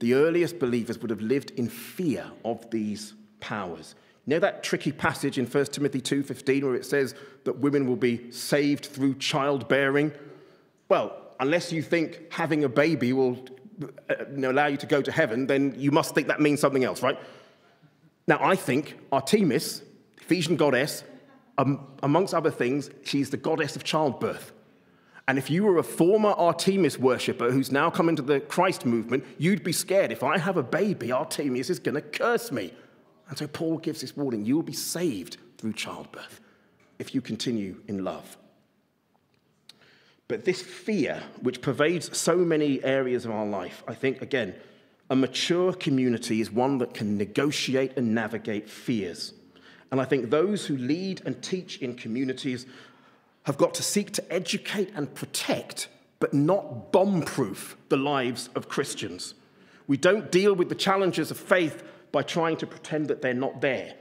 The earliest believers would have lived in fear of these powers. You know that tricky passage in 1 Timothy 2:15 where it says that women will be saved through childbearing? Well, unless you think having a baby will uh, allow you to go to heaven, then you must think that means something else, right? Now, I think Artemis, Ephesian goddess, um, amongst other things, she's the goddess of childbirth. And if you were a former Artemis worshipper who's now come into the Christ movement, you'd be scared. If I have a baby, Artemis is going to curse me. And so Paul gives this warning you will be saved through childbirth if you continue in love. But this fear, which pervades so many areas of our life, I think, again, a mature community is one that can negotiate and navigate fears. And I think those who lead and teach in communities have got to seek to educate and protect, but not bomb proof the lives of Christians. We don't deal with the challenges of faith by trying to pretend that they're not there.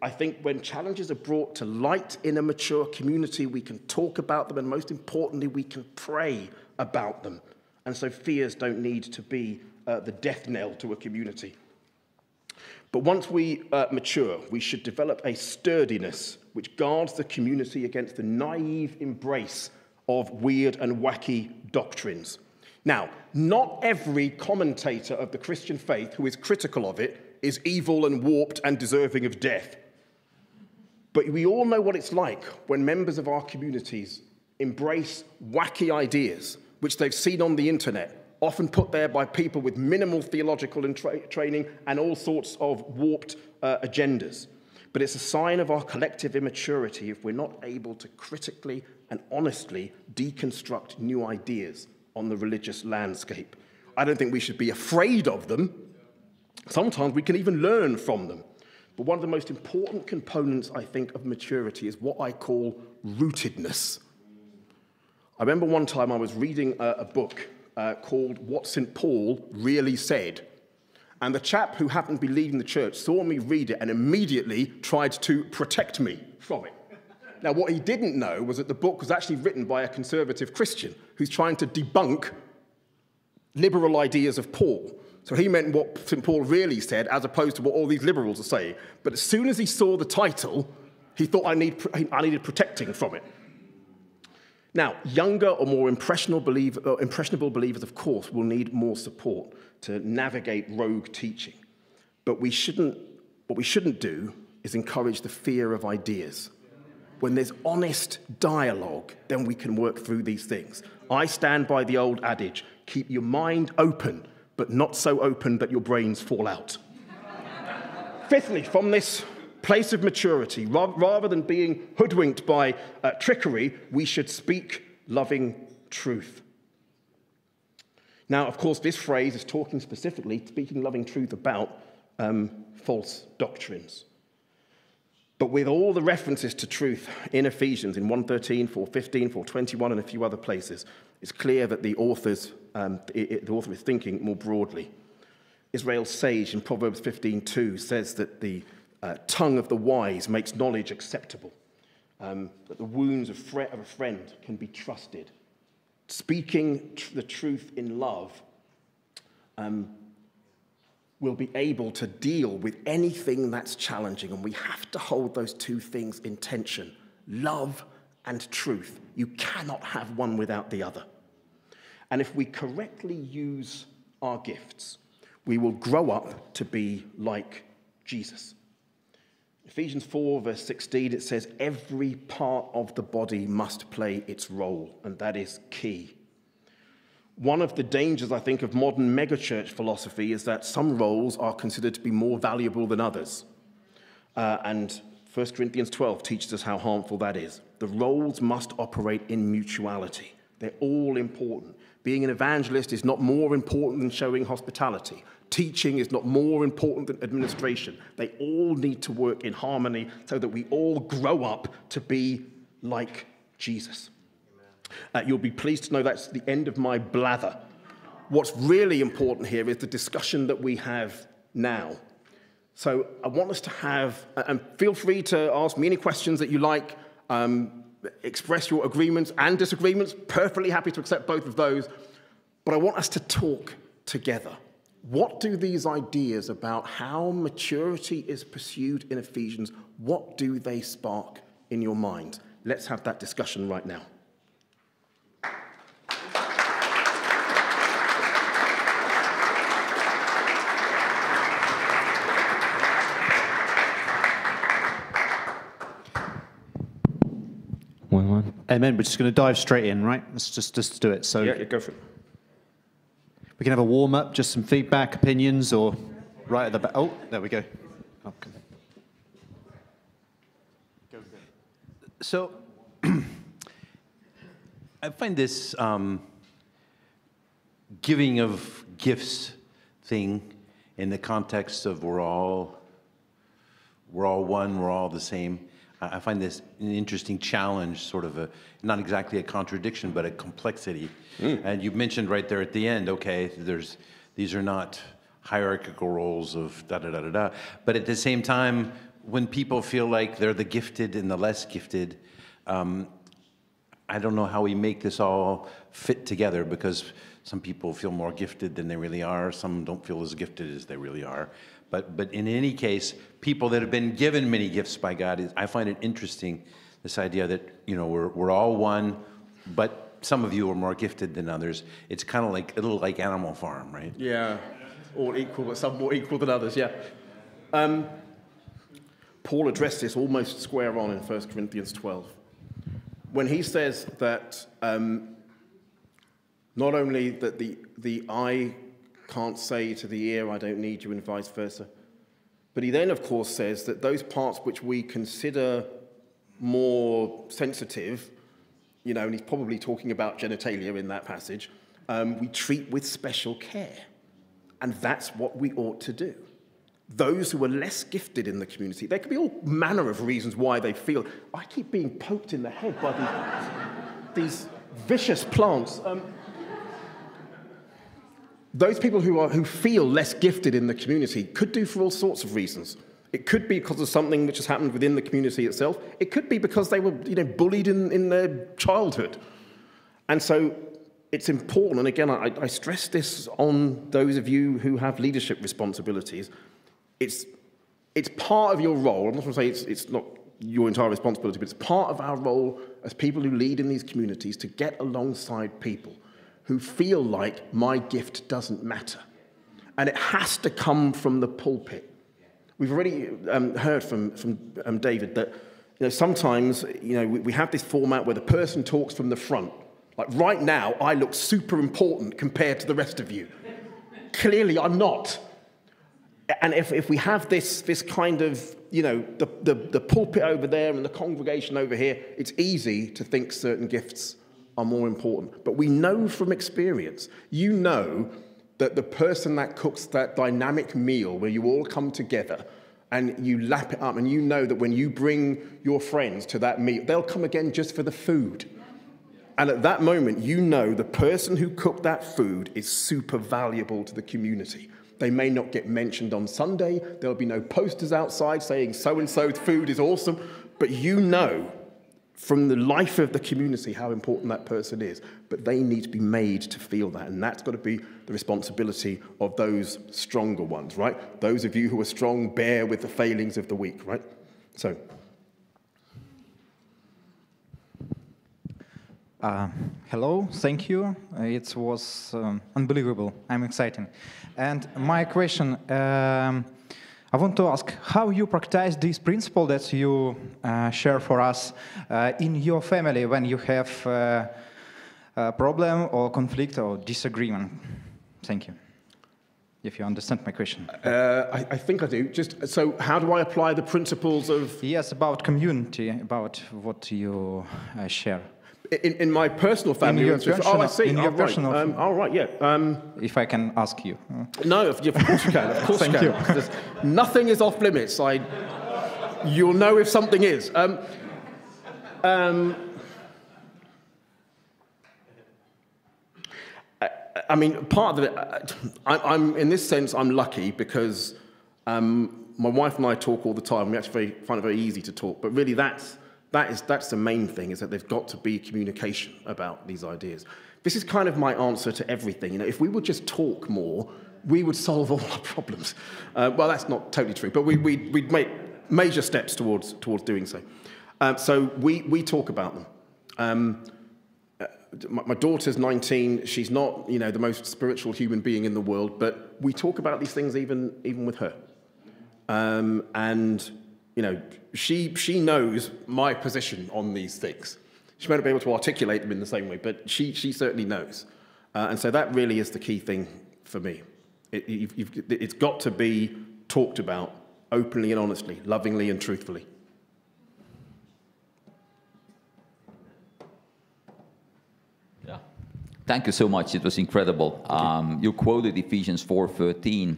I think when challenges are brought to light in a mature community, we can talk about them, and most importantly, we can pray about them. And so fears don't need to be uh, the death knell to a community. But once we uh, mature, we should develop a sturdiness which guards the community against the naive embrace of weird and wacky doctrines. Now, not every commentator of the Christian faith who is critical of it is evil and warped and deserving of death. But we all know what it's like when members of our communities embrace wacky ideas which they've seen on the internet often put there by people with minimal theological tra- training and all sorts of warped uh, agendas. But it's a sign of our collective immaturity if we're not able to critically and honestly deconstruct new ideas on the religious landscape. I don't think we should be afraid of them. Sometimes we can even learn from them. But one of the most important components, I think, of maturity is what I call rootedness. I remember one time I was reading a, a book uh, called What St. Paul Really Said. And the chap who happened to be leading the church saw me read it and immediately tried to protect me from it. Now, what he didn't know was that the book was actually written by a conservative Christian who's trying to debunk liberal ideas of Paul. So he meant what St. Paul really said, as opposed to what all these liberals are saying. But as soon as he saw the title, he thought I, need, I needed protecting from it. Now, younger or more impressionable, believer, uh, impressionable believers, of course, will need more support to navigate rogue teaching. But we shouldn't, what we shouldn't do is encourage the fear of ideas. When there's honest dialogue, then we can work through these things. I stand by the old adage keep your mind open, but not so open that your brains fall out. Fifthly, from this place of maturity. Rather than being hoodwinked by uh, trickery, we should speak loving truth. Now, of course, this phrase is talking specifically, speaking loving truth about um, false doctrines. But with all the references to truth in Ephesians, in 1.13, 4.15, 4.21, and a few other places, it's clear that the, author's, um, the author is thinking more broadly. Israel's sage in Proverbs 15.2 says that the uh, tongue of the wise makes knowledge acceptable, um, that the wounds of, fre- of a friend can be trusted. Speaking tr- the truth in love um, will be able to deal with anything that's challenging, and we have to hold those two things in tension love and truth. You cannot have one without the other. And if we correctly use our gifts, we will grow up to be like Jesus. Ephesians 4, verse 16, it says, Every part of the body must play its role, and that is key. One of the dangers, I think, of modern megachurch philosophy is that some roles are considered to be more valuable than others. Uh, and 1 Corinthians 12 teaches us how harmful that is. The roles must operate in mutuality, they're all important. Being an evangelist is not more important than showing hospitality. Teaching is not more important than administration. They all need to work in harmony so that we all grow up to be like Jesus. Uh, you'll be pleased to know that's the end of my blather. What's really important here is the discussion that we have now. So I want us to have, and feel free to ask me any questions that you like, um, express your agreements and disagreements. Perfectly happy to accept both of those. But I want us to talk together. What do these ideas about how maturity is pursued in Ephesians, what do they spark in your mind? Let's have that discussion right now. One, one. Amen. We're just going to dive straight in, right? Let's just, just do it. So Yeah, yeah, go for it. We can have a warm up, just some feedback, opinions, or right at the back. Oh, there we go. Okay. So I find this um, giving of gifts thing in the context of we're all we're all one, we're all the same. I find this an interesting challenge, sort of a not exactly a contradiction, but a complexity. And you mentioned right there at the end, okay, there's these are not hierarchical roles of da da da da da, but at the same time, when people feel like they're the gifted and the less gifted, um, I don't know how we make this all fit together because some people feel more gifted than they really are. Some don't feel as gifted as they really are. But, but in any case, people that have been given many gifts by God, is- I find it interesting, this idea that, you know, we're, we're all one, but some of you are more gifted than others. It's kind of like, a little like Animal Farm, right? Yeah, all equal, but some more equal than others, yeah. Um, Paul addressed this almost square on in 1 Corinthians 12. When he says that um, not only that the, the eye can't say to the ear, I don't need you, and vice versa, but he then, of course, says that those parts which we consider more sensitive, you know, and he's probably talking about genitalia in that passage, um, we treat with special care. And that's what we ought to do. Those who are less gifted in the community, there could be all manner of reasons why they feel, I keep being poked in the head by these, these vicious plants. Um, those people who, are, who feel less gifted in the community could do for all sorts of reasons. It could be because of something which has happened within the community itself. It could be because they were you know, bullied in, in their childhood. And so it's important, and again, I, I stress this on those of you who have leadership responsibilities. It's, it's part of your role. I'm not going to say it's, it's not your entire responsibility, but it's part of our role as people who lead in these communities to get alongside people who feel like my gift doesn't matter. And it has to come from the pulpit. We've already um, heard from, from um, David that you know, sometimes you know, we, we have this format where the person talks from the front. Like right now, I look super important compared to the rest of you. Clearly, I'm not. And if, if we have this, this kind of, you know, the, the, the pulpit over there and the congregation over here, it's easy to think certain gifts are more important. But we know from experience, you know that the person that cooks that dynamic meal where you all come together and you lap it up, and you know that when you bring your friends to that meal, they'll come again just for the food. And at that moment, you know the person who cooked that food is super valuable to the community. They may not get mentioned on Sunday, there'll be no posters outside saying so and so's food is awesome, but you know from the life of the community how important that person is. But they need to be made to feel that, and that's got to be the responsibility of those stronger ones, right? Those of you who are strong bear with the failings of the weak, right? So, Uh, hello, thank you. It was um, unbelievable. I'm excited. And my question, um, I want to ask how you practice this principle that you uh, share for us uh, in your family when you have uh, a problem or conflict or disagreement. Thank you. if you understand my question. Uh, I, I think I do. Just so, how do I apply the principles of Yes, about community, about what you uh, share. In, in my personal family? your or oh, I see. in oh, your right. personal- Um, all right. Yeah. Um, If I can ask you. Uh, no, of, of course you can. Of course Thank you can. There's- Nothing is off limits. I, you'll know if something is. Um, um, I, I mean, part of it, I, I'm in this sense, I'm lucky because um, my wife and I talk all the time. We actually very, find it very easy to talk, but really that's, that is, that's the main thing, is that there's got to be communication about these ideas. This is kind of my answer to everything. You know, if we would just talk more, we would solve all our problems. Uh, well, that's not totally true, but we, we, we'd make major steps towards, towards doing so. Um, so we, we talk about them. Um, my, my daughter's 19. She's not, you know, the most spiritual human being in the world, but we talk about these things even, even with her. Um, and, you know, she, she knows my position on these things. She may not be able to articulate them in the same way, but she, she certainly knows. Uh, and so that really is the key thing for me. It, it's got to be talked about openly and honestly, lovingly and truthfully. Yeah. Thank you so much. It was incredible. Um, you quoted Ephesians 4:13,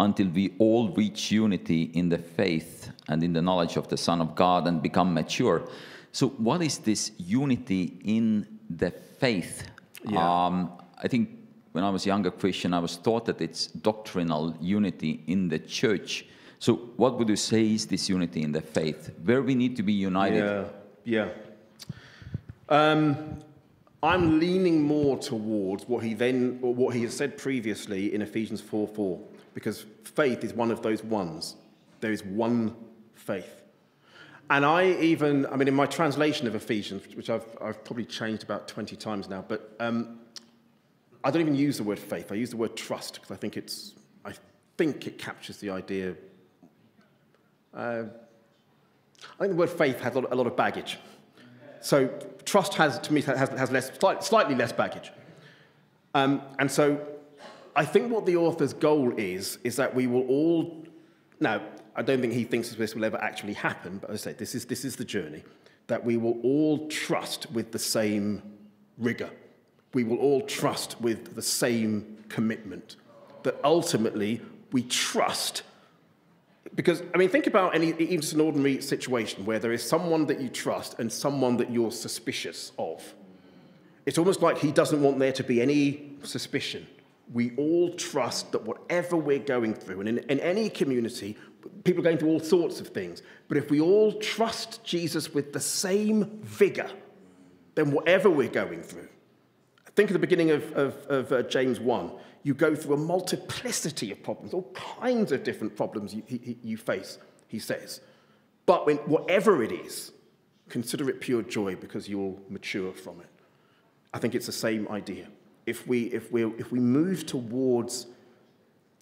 until we all reach unity in the faith and in the knowledge of the Son of God and become mature. So, what is this unity in the faith? Yeah. Um, I think when I was a younger Christian, I was taught that it's doctrinal unity in the church. So, what would you say is this unity in the faith? Where we need to be united? Yeah, yeah. Um, I'm leaning more towards what he then, or what he has said previously in Ephesians 4 4, because faith is one of those ones. There is one faith. And I even, I mean, in my translation of Ephesians, which I've, I've probably changed about 20 times now, but um, I don't even use the word faith. I use the word trust because I think it's, I think it captures the idea. Uh, I think the word faith has a lot, a lot of baggage. So trust has, to me, has, has less, slight, slightly less baggage. Um, and so I think what the author's goal is, is that we will all, now, I don't think he thinks this will ever actually happen, but as I say, this is, this is the journey, that we will all trust with the same rigor. We will all trust with the same commitment. That ultimately we trust because, I mean, think about any, even just an ordinary situation where there is someone that you trust and someone that you're suspicious of. It's almost like he doesn't want there to be any suspicion. We all trust that whatever we're going through, and in, in any community, people are going through all sorts of things, but if we all trust Jesus with the same vigor, then whatever we're going through, think of the beginning of, of, of uh, James 1 you go through a multiplicity of problems, all kinds of different problems you, you, you face, he says. But when, whatever it is, consider it pure joy because you'll mature from it. I think it's the same idea. If we, if we, if we move towards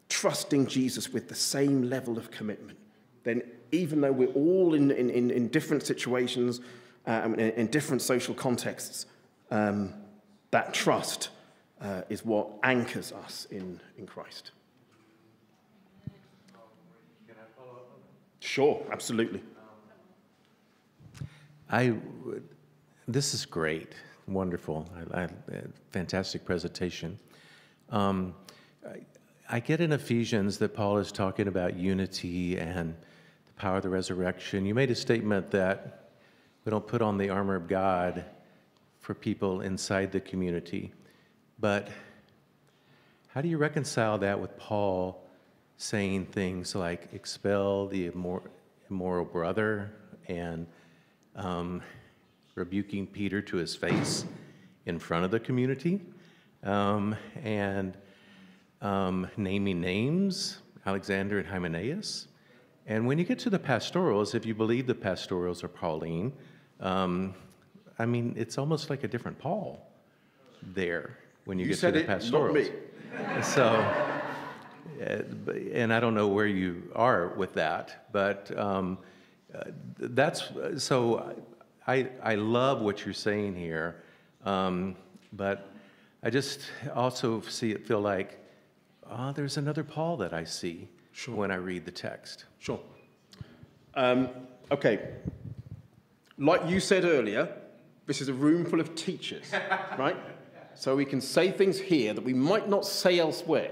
trusting Jesus with the same level of commitment, then even though we're all in, in, in, different situations, uh, in, in different social contexts, um, that trust uh, is what anchors us in, in Christ. Sure, absolutely. I, would- this is great, wonderful, I, I, fantastic presentation. Um, I, I get in Ephesians that Paul is talking about unity and the power of the resurrection. You made a statement that we don't put on the armor of God for people inside the community, but how do you reconcile that with Paul saying things like expel the immor- immoral brother and um, rebuking Peter to his face in front of the community um, and um, naming names, Alexander and Hymenaeus? And when you get to the pastorals, if you believe the pastorals are Pauline, um, I mean, it's almost like a different Paul there when you, You get said to the it, not pastorals. me. So, and I don't know where you are with that, but um, uh, that's, so I, I love what you're saying here, um, but I just also see it, feel like uh, there's another Paul that I see when I read the text. Sure. Um, okay. Like you said earlier, this is a room full of teachers, right? So we can say things here that we might not say elsewhere.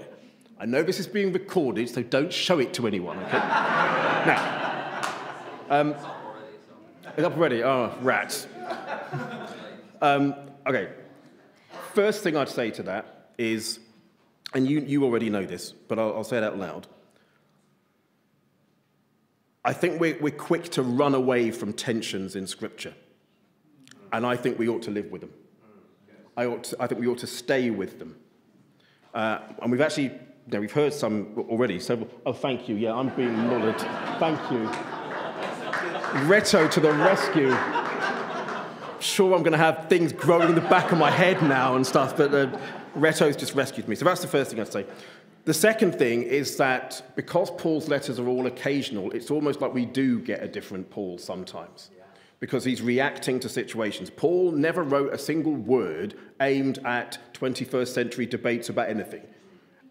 I know this is being recorded, so don't show it to anyone, okay? now, um, it's up already. Oh, rats. Um, okay. First thing I'd say to that is, and you, you already know this, but I'll, I'll say it out loud. I think we're, we're quick to run away from tensions in Scripture. And I think we ought to live with them. I, ought to, I think we ought to stay with them. Uh, and we've actually, you know, we've heard some already. So, oh, thank you. Yeah, I'm being mullered. Thank you. Reto to the rescue. Sure, I'm going to have things growing in the back of my head now and stuff, but uh, Reto's just rescued me. So that's the first thing I'd say. The second thing is that because Paul's letters are all occasional, it's almost like we do get a different Paul sometimes because he's reacting to situations. Paul never wrote a single word aimed at 21st century debates about anything.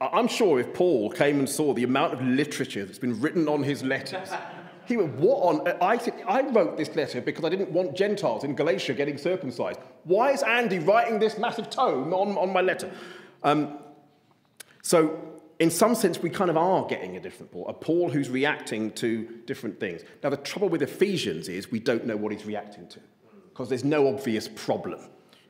I'm sure if Paul came and saw the amount of literature that's been written on his letters, he would, what on, I, I wrote this letter because I didn't want Gentiles in Galatia getting circumcised. Why is Andy writing this massive tome on, on my letter? Um, so in some sense, we kind of are getting a different Paul, a Paul who's reacting to different things. Now, the trouble with Ephesians is we don't know what he's reacting to because there's no obvious problem.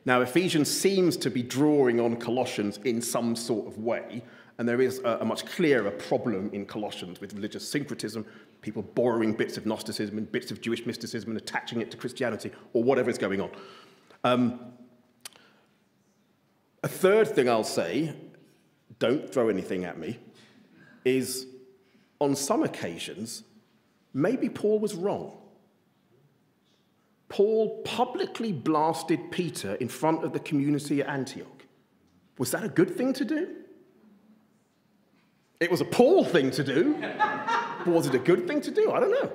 Now, Ephesians seems to be drawing on Colossians in some sort of way, and there is a, a much clearer problem in Colossians with religious syncretism, people borrowing bits of Gnosticism and bits of Jewish mysticism and attaching it to Christianity or whatever is going on. Um, a third thing I'll say don't throw anything at me, is on some occasions, maybe Paul was wrong. Paul publicly blasted Peter in front of the community at Antioch. Was that a good thing to do? It was a Paul thing to do. but was it a good thing to do? I don't know.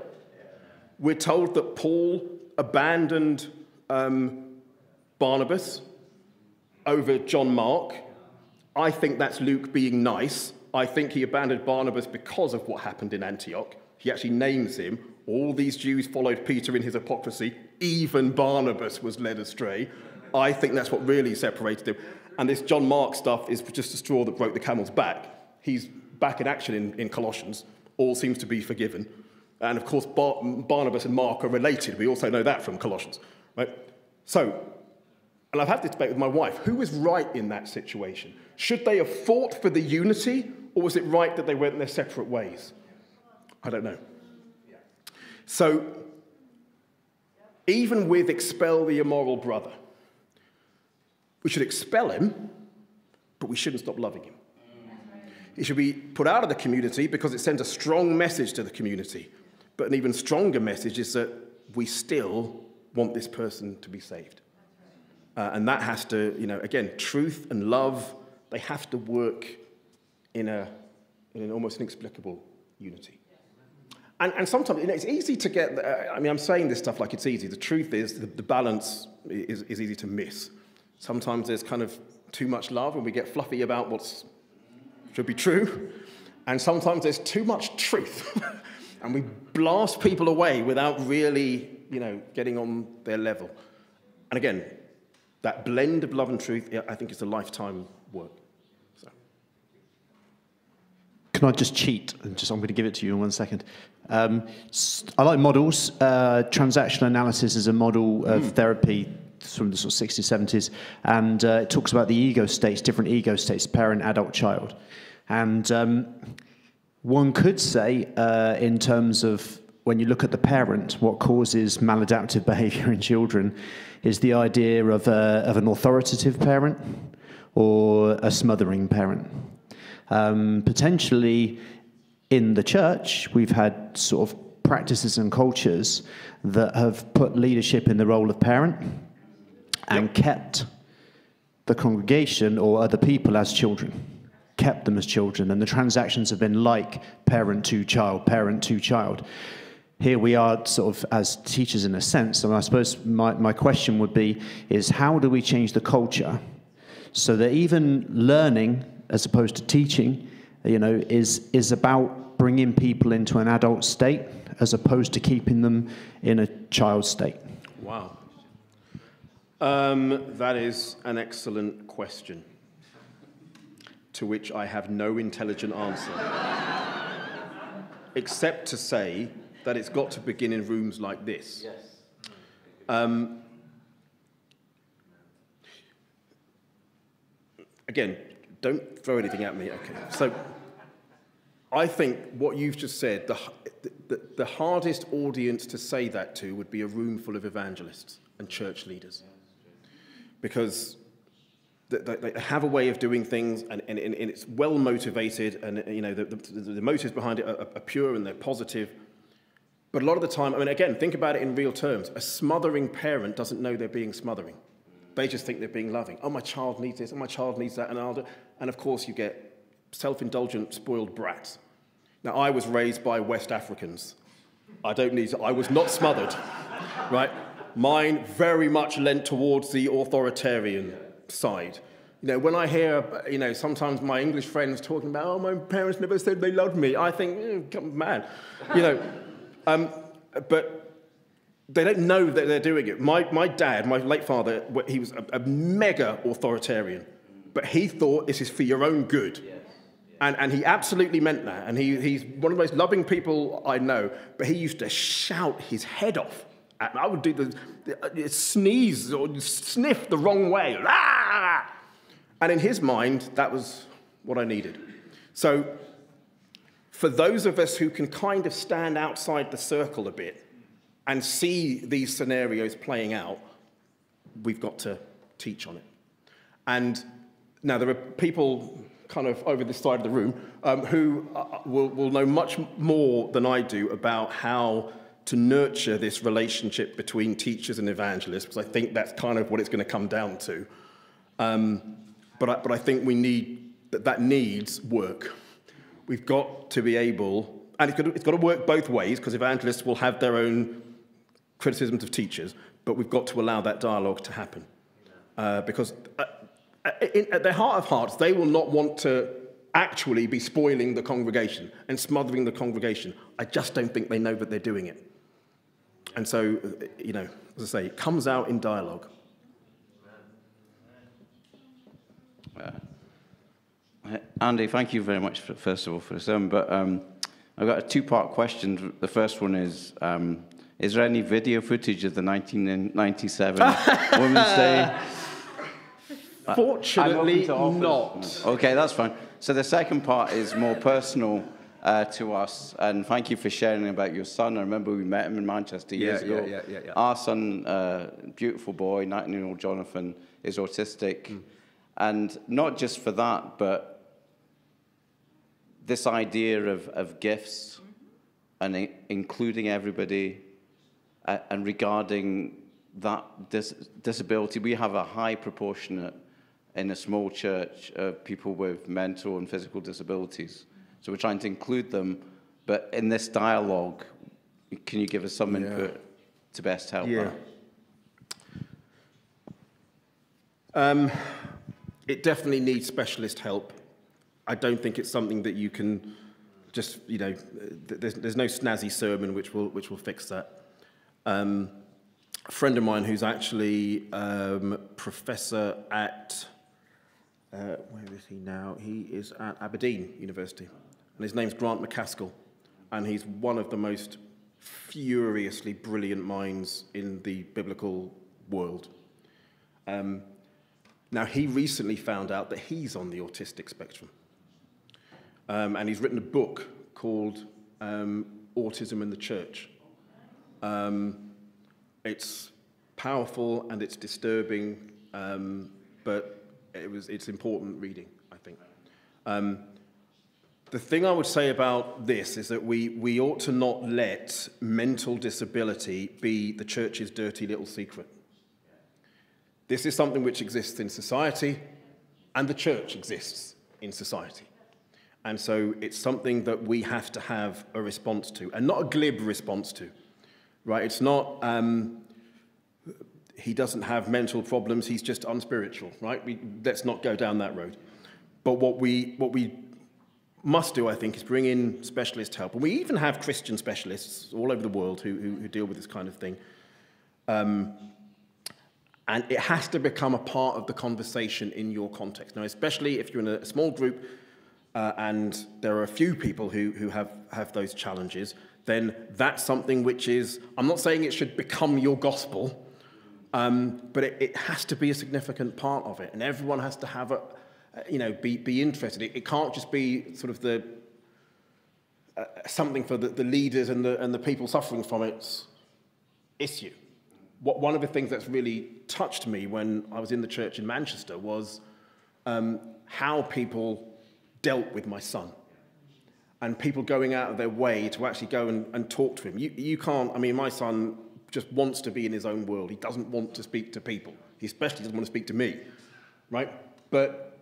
We're told that Paul abandoned um, Barnabas over John Mark I think that's Luke being nice. I think he abandoned Barnabas because of what happened in Antioch. He actually names him. All these Jews followed Peter in his hypocrisy. Even Barnabas was led astray. I think that's what really separated him. And this John Mark stuff is just a straw that broke the camel's back. He's back in action in, in Colossians. All seems to be forgiven. And of course, Bar- Barnabas and Mark are related. We also know that from Colossians. Right? So, and I've had this debate with my wife. Who was right in that situation? Should they have fought for the unity, or was it right that they went in their separate ways? I don't know. So, even with expel the immoral brother, we should expel him, but we shouldn't stop loving him. He should be put out of the community because it sends a strong message to the community. But an even stronger message is that we still want this person to be saved. Uh, and that has to, you know, again, truth and love they have to work in, a, in an almost inexplicable unity. And, and sometimes you know, it's easy to get, uh, I mean, I'm saying this stuff like it's easy. The truth is the, the balance is, is easy to miss. Sometimes there's kind of too much love and we get fluffy about what should be true. And sometimes there's too much truth and we blast people away without really, you know, getting on their level. And again, that blend of love and truth, I think, is a lifetime work. So. Can I just cheat? Just, I'm going to give it to you in one second. Um, I like models. Uh, transactional analysis is a model of mm. therapy from the sort of 60s, 70s, and uh, it talks about the ego states, different ego states, parent, adult, child. And um, one could say, uh, in terms of when you look at the parent, what causes maladaptive behavior in children is the idea of, a, of an authoritative parent or a smothering parent. Um, potentially in the church, we've had sort of practices and cultures that have put leadership in the role of parent and yep. kept the congregation or other people as children, kept them as children, and the transactions have been like parent to child, parent to child. Here we are, sort of as teachers in a sense, and I suppose my, my question would be: is how do we change the culture? so that even learning, as opposed to teaching, you know, is, is about bringing people into an adult state as opposed to keeping them in a child state? Wow. Um, that is an excellent question to which I have no intelligent answer, except to say that it's got to begin in rooms like this. Yes. Um, again, don't throw anything at me. Okay. So I think what you've just said, the, the, the hardest audience to say that to would be a room full of evangelists and church leaders. Because they have a way of doing things and, and, and it's well motivated and you know the, the, the motives behind it are, are pure and they're positive. But a lot of the time i mean again think about it in real terms. A smothering parent doesn't know they're being smothering. They just think they're being loving. Oh my child needs this. Oh my child needs that. And, I'll do, and of course you get self-indulgent spoiled brats. Now i was raised by west africans. I don't need to, i was not smothered right mine very much lent towards the authoritarian side. You know, when I hear, you know, sometimes my English friends talking about, oh, my parents never said they loved me, I think, eh, man, you know. Um, but they don't know that they're doing it. My, my dad, my late father, he was a, a mega authoritarian, but he thought this is for your own good. And, and he absolutely meant that. And he, he's one of the most loving people I know, but he used to shout his head off I would do the, the uh, sneeze or sniff the wrong way. Ah! And in his mind, that was what I needed. So, for those of us who can kind of stand outside the circle a bit and see these scenarios playing out, we've got to teach on it. And now there are people kind of over this side of the room um, who uh, will, will know much more than I do about how to nurture this relationship between teachers and evangelists, because I think that's kind of what it's going to come down to. Um, but, I, but I think we need, that, that needs work. We've got to be able, and it's got to, it's got to work both ways, because evangelists will have their own criticisms of teachers, but we've got to allow that dialogue to happen. Uh, because uh, in, at their heart of hearts, they will not want to actually be spoiling the congregation and smothering the congregation. I just don't think they know that they're doing it. And so, you know, as I say, it comes out in dialogue. Uh, Andy, thank you very much, for, first of all, for the sermon. But um, I've got a two part question. The first one is um, Is there any video footage of the 1997 Women's Day? Fortunately, not. Okay, that's fine. So the second part is more personal uh, to us. And thank you for sharing about your son. I remember we met him in Manchester years yeah, ago. Yeah, yeah, yeah, Our son, uh, beautiful boy, 19 year old Jonathan, is autistic. Mm. And not just for that, but this idea of, of gifts and I- including everybody uh, and regarding that dis- disability. We have a high proportionate in a small church of people with mental and physical disabilities. So we're trying to include them, but in this dialogue, can you give us some yeah. input to best help yeah. Um, it definitely needs specialist help. I don't think it's something that you can just, you know, there's, there's no snazzy sermon which will, which will fix that. Um, a friend of mine who's actually um, professor at, uh, where is he now? He is at Aberdeen University and his name's Grant Macaskill, and he's one of the most furiously brilliant minds in the biblical world. Um, now, he recently found out that he's on the autistic spectrum. Um, and he's written a book called um, Autism in the Church. Um, it's powerful and it's disturbing, um, but it was, it's important reading, I think. The thing I would say about this is that we, we ought to not let mental disability be the church's dirty little secret. This is something which exists in society, and the church exists in society. And so it's something that we have to have a response to, and not a glib response to, right? It's not, um, he doesn't have mental problems, he's just unspiritual, right? We, let's not go down that road. But what we, what we must do, I think, is bring in specialist help. And we even have Christian specialists all over the world who, who, who deal with this kind of thing. Um, and it has to become a part of the conversation in your context. Now, especially if you're in a small group uh, and there are a few people who, who have, have those challenges, then that's something which is, I'm not saying it should become your gospel, um, but it, it, has to be a significant part of it. And everyone has to have a, you know, be, be interested. It, it can't just be sort of the, uh, something for the, the leaders and the, and the people suffering from its issue what, one of the things that's really touched me when I was in the church in Manchester was um, how people dealt with my son. And people going out of their way to actually go and, and talk to him. You, you can't, I mean, my son just wants to be in his own world. He doesn't want to speak to people. He especially doesn't want to speak to me, right? But,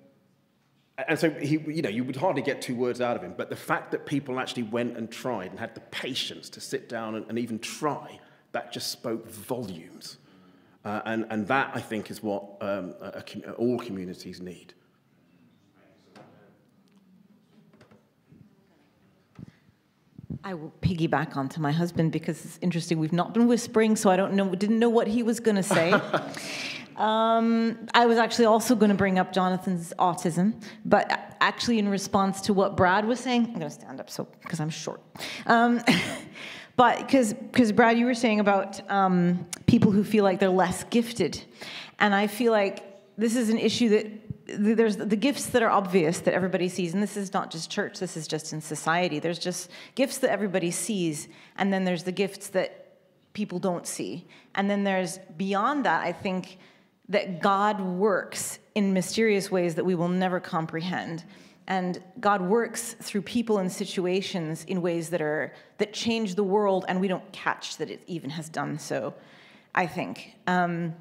and so he, you know, you would hardly get two words out of him. But the fact that people actually went and tried and had the patience to sit down and, and even try that just spoke volumes. Uh, and, and that, I think, is what um, a, a, all communities need. I will piggyback onto my husband because it's interesting. We've not been whispering, so I don't know, didn't know what he was going to say. um, I was actually also going to bring up Jonathan's autism, but actually, in response to what Brad was saying, I'm going to stand up so because I'm short. Um, But because because Brad, you were saying about um, people who feel like they're less gifted, and I feel like this is an issue that there's the gifts that are obvious that everybody sees. And this is not just church this is just in society. There's just gifts that everybody sees and then there's the gifts that people don't see. And then there's beyond that i think that god works in mysterious ways that we will never comprehend and God works through people and situations in ways that are that change the world, and we don't catch that it even has done so. I think. Um,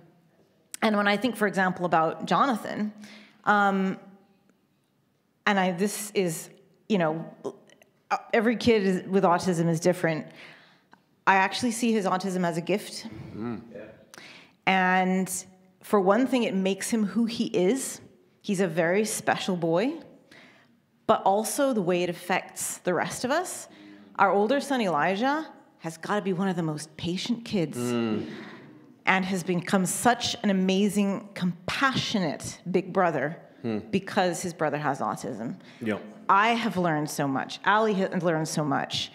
and when I think, for example, about Jonathan, um, and I this is you know every kid is, with autism is different. I actually see his autism as a gift. Mm. Yeah. And for one thing, it makes him who he is. He's a very special boy but also the way it affects the rest of us. Our older son Elijah has got to be one of the most patient kids mm. and has become such an amazing, compassionate big brother mm. because his brother has autism. Yep. I have learned so much. Ali has learned so much.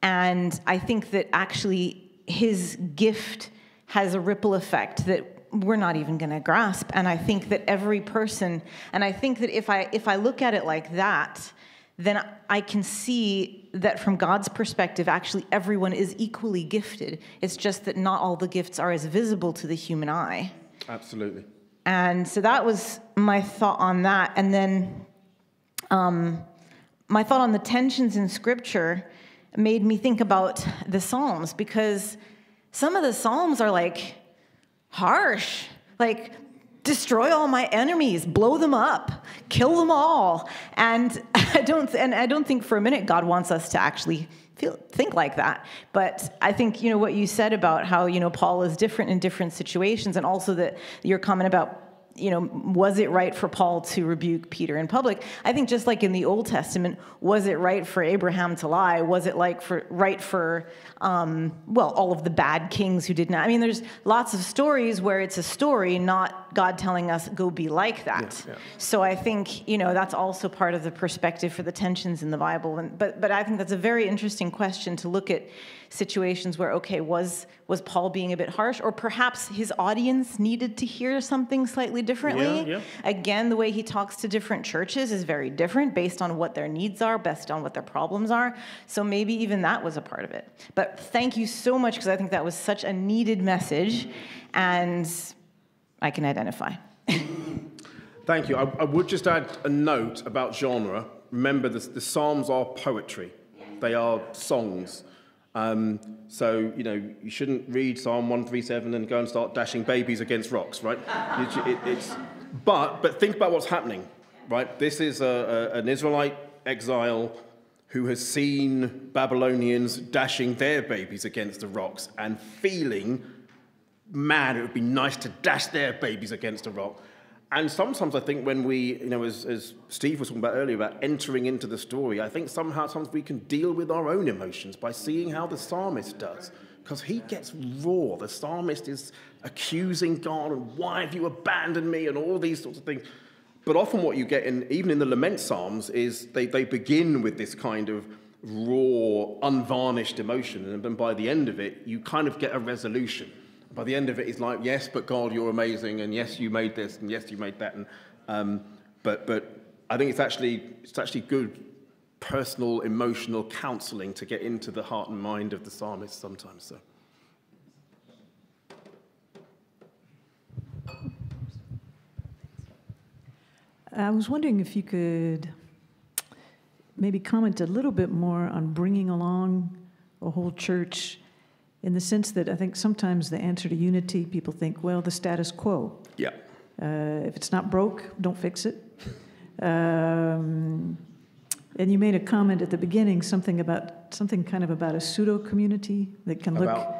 And I think that actually his gift has a ripple effect that we're not even going to grasp. And i think that every person and i think that if i if i look at it like that then i can see that from god's perspective actually everyone is equally gifted. It's just that not all the gifts are as visible to the human eye. Absolutely. And so that was my thought on that. And then um, my thought on the tensions in scripture made me think about the psalms because some of the psalms are like harsh. Like, destroy all my enemies, blow them up, kill them all. And I don't and I don't think for a minute God wants us to actually feel think like that. But I think you know what you said about how you know Paul is different in different situations and also that your comment about you know, was it right for Paul to rebuke Peter in public? I think just like in the Old Testament, was it right for Abraham to lie? Was it like for right for um, well, all of the bad kings who did not? I mean, there's lots of stories where it's a story, not God telling us go be like that. Yeah, yeah. So I think you know that's also part of the perspective for the tensions in the Bible. And, but but I think that's a very interesting question to look at situations where okay was was paul being a bit harsh? Or perhaps his audience needed to hear something slightly differently? Yeah, yeah. again the way he talks to different churches is very different based on what their needs are based on what their problems are. So maybe even that was a part of it. But thank you so much because i think that was such a needed message and i can identify. Thank you. I, I, would just add a note about genre. Remember the, the psalms are poetry. They are songs um, so, you know, you shouldn't read Psalm 137 and go and start dashing babies against rocks, right? It, it, but, but think about what's happening, right? This is a, a, an Israelite exile who has seen Babylonians dashing their babies against the rocks and feeling, man, it would be nice to dash their babies against a rock. And sometimes I think when we, you know, as, as Steve was talking about earlier, about entering into the story, I think somehow sometimes we can deal with our own emotions by seeing how the psalmist does. Because he gets raw. The psalmist is accusing God and why have you abandoned me and all these sorts of things. But often what you get in, even in the lament psalms, is they, they begin with this kind of raw, unvarnished emotion. And then by the end of it, you kind of get a resolution by the end of it, he's like, yes, but God, you're amazing, and yes, you made this, and yes, you made that, and um, but but I think it's actually it's actually good personal emotional counselling to get into the heart and mind of the psalmist sometimes. So. I was wondering if you could maybe comment a little bit more on bringing along a whole church in the sense that I think sometimes the answer to unity, people think, well, the status quo. Yeah. Uh, if it's not broke, don't fix it. Um, and you made a comment at the beginning, something about something kind of about a pseudo community that can About? look.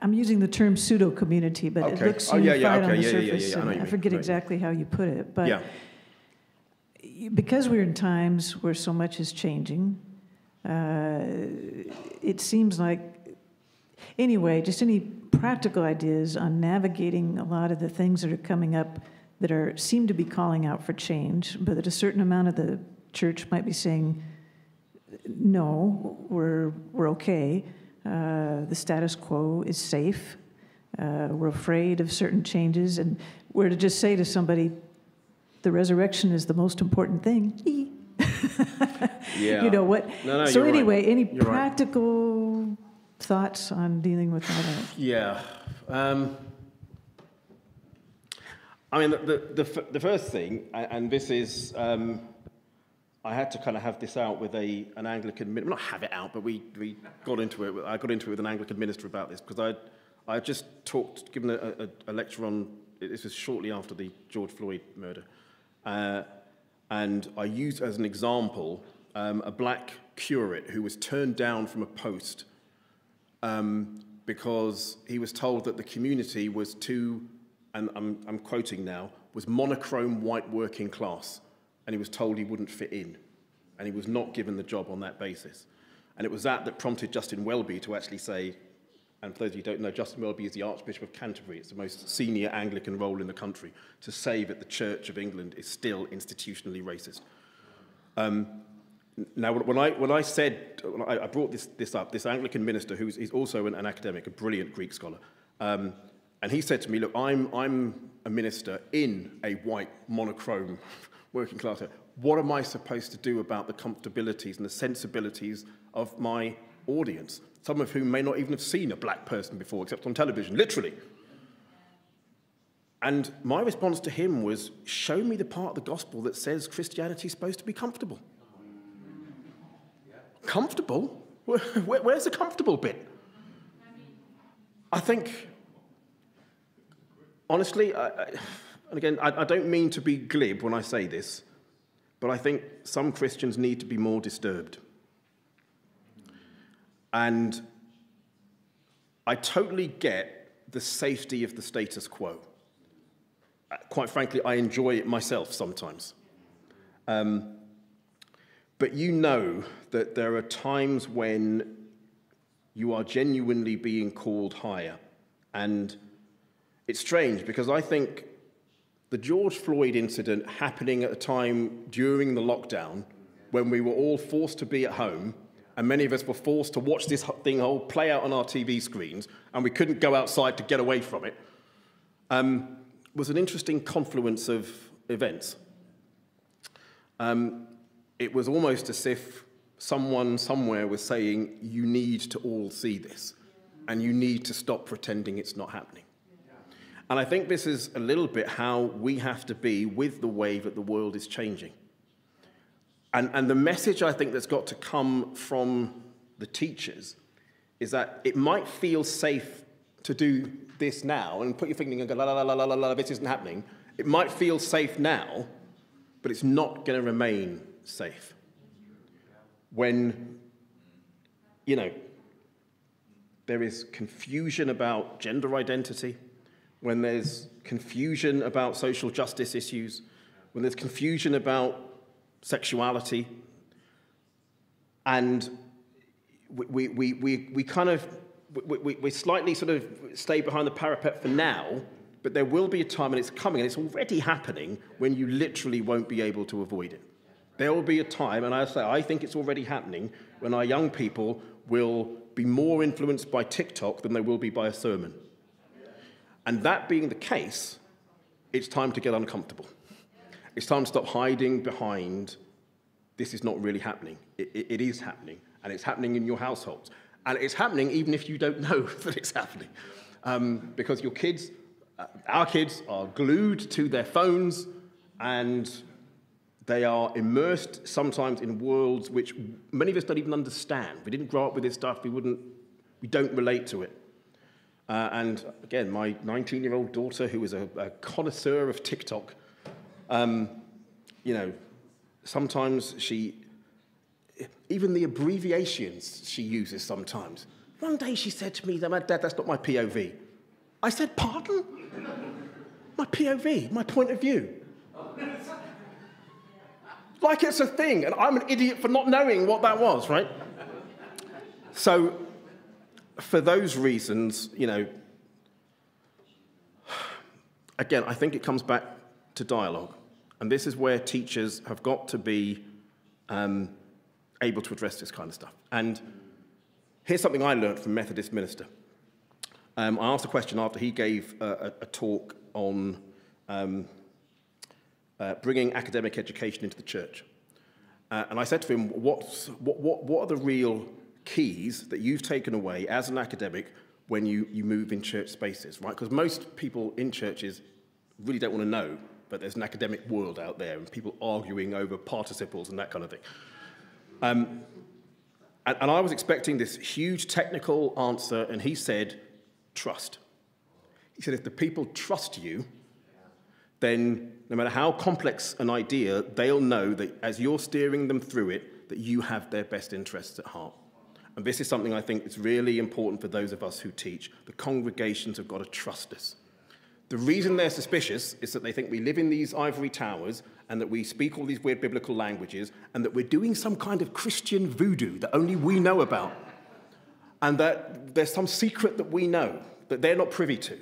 I'm using the term pseudo community, but it Okay. looks Oh, yeah, unified yeah, on okay, the yeah, yeah, yeah, surface. yeah, I know and what you I forget exactly how you put it, but Yeah. because we're in times where so much is changing, uh, it seems like, anyway, just any practical ideas on navigating a lot of the things that are coming up that are seem to be calling out for change, but that a certain amount of the church might be saying, no, we're, we're okay. Uh, the status quo is safe. Uh, we're afraid of certain changes. And we're to just say to somebody, the resurrection is the most important thing. Yeah. You know what? No, no, so you're right. anyway, any You're right. Thoughts on dealing with all that? Yeah. Um, I mean, the, the, the, first thing, and this is, um, I had to kind of have this out with a, an Anglican, not have it out, but we, we got into it, I got into it with an Anglican minister about this because I I just talked, given a, a, a lecture on, this was shortly after the George Floyd murder, uh, and I used as an example um, a black curate who was turned down from a post um, because he was told that the community was too, and I'm, I'm quoting now, was monochrome white working class, and he was told he wouldn't fit in, and he was not given the job on that basis. And it was that that prompted Justin Welby to actually say, and for those of you who don't know, Justin Welby is the Archbishop of Canterbury. It's the most senior Anglican role in the country, to say that the Church of England is still institutionally racist. Um, now, when I, when I said, when I, I brought this, this up, this Anglican minister, who's also an, an academic, a brilliant Greek scholar, um, and he said to me, look, I'm, I'm a minister in a white, monochrome working class. What am I supposed to do about the comfortabilities and the sensibilities of my audience, some of whom may not even have seen a black person before, except on television, literally? And my response to him was, show me the part of the gospel that says Christianity is supposed to be comfortable. Comfortable? Where, where- where's the comfortable bit? I think, honestly, I, I, and again, I, I don't mean to be glib when I say this, but I think some Christians need to be more disturbed. And I totally get the safety of the status quo. Uh, Quite frankly, I enjoy it myself sometimes. Um, but you know that there are times when you are genuinely being called higher. And it's strange because I think the George Floyd incident happening at a time during the lockdown when we were all forced to be at home and many of us were forced to watch this thing all play out on our TV screens and we couldn't go outside to get away from it um, was an interesting confluence of events. Um, it was almost as if someone somewhere was saying, You need to all see this, and you need to stop pretending it's not happening. And I think this is a little bit how we have to be with the way that the world is changing. And, and the message I think that's got to come from the teachers is that it might feel safe to do this now and put your finger and go, la la la la la la, this isn't happening. It might feel safe now, but it's not going to remain safe. When, you know, there is confusion about gender identity, when there's confusion about social justice issues, when there's confusion about sexuality, and we, we, we, we kind of, we, we, slightly sort of stay behind the parapet for now, but there will be a time, and it's coming, and it's already happening, when you literally won't be able to avoid it. There will be a time, and I say I think it's already happening, when our young people will be more influenced by TikTok than they will be by a sermon. And that being the case, it's time to get uncomfortable. It's time to stop hiding behind this is not really happening. It, it, it is happening, and it's happening in your households. And it's happening even if you don't know that it's happening. Um, because your kids, uh, our kids, are glued to their phones and they are immersed sometimes in worlds which many of us don't even understand. We didn't grow up with this stuff, we, wouldn't, we don't relate to it. Uh, and again, my 19 year old daughter, who is a, a connoisseur of TikTok, um, you know, sometimes she, even the abbreviations she uses sometimes. One day she said to me, Dad, that's not my POV. I said, Pardon? My POV, my point of view. Like it's a thing, and I'm an idiot for not knowing what that was, right? So, for those reasons, you know, again, I think it comes back to dialogue. And this is where teachers have got to be um, able to address this kind of stuff. And here's something I learned from Methodist minister. Um, I asked a question after he gave a, a, a talk on um, uh, bringing academic education into the church. Uh, and I said to him, What's, what, what, what are the real keys that you've taken away as an academic when you, you move in church spaces, right? Because most people in churches really don't want to know, but there's an academic world out there and people arguing over participles and that kind of thing. Um, and, and I was expecting this huge technical answer, and he said, trust. He said, if the people trust you, then no matter how complex an idea, they'll know that as you're steering them through it, that you have their best interests at heart. And this is something I think is really important for those of us who teach. The congregations have got to trust us. The reason they're suspicious is that they think we live in these ivory towers and that we speak all these weird biblical languages and that we're doing some kind of Christian voodoo that only we know about. And that there's some secret that we know that they're not privy to.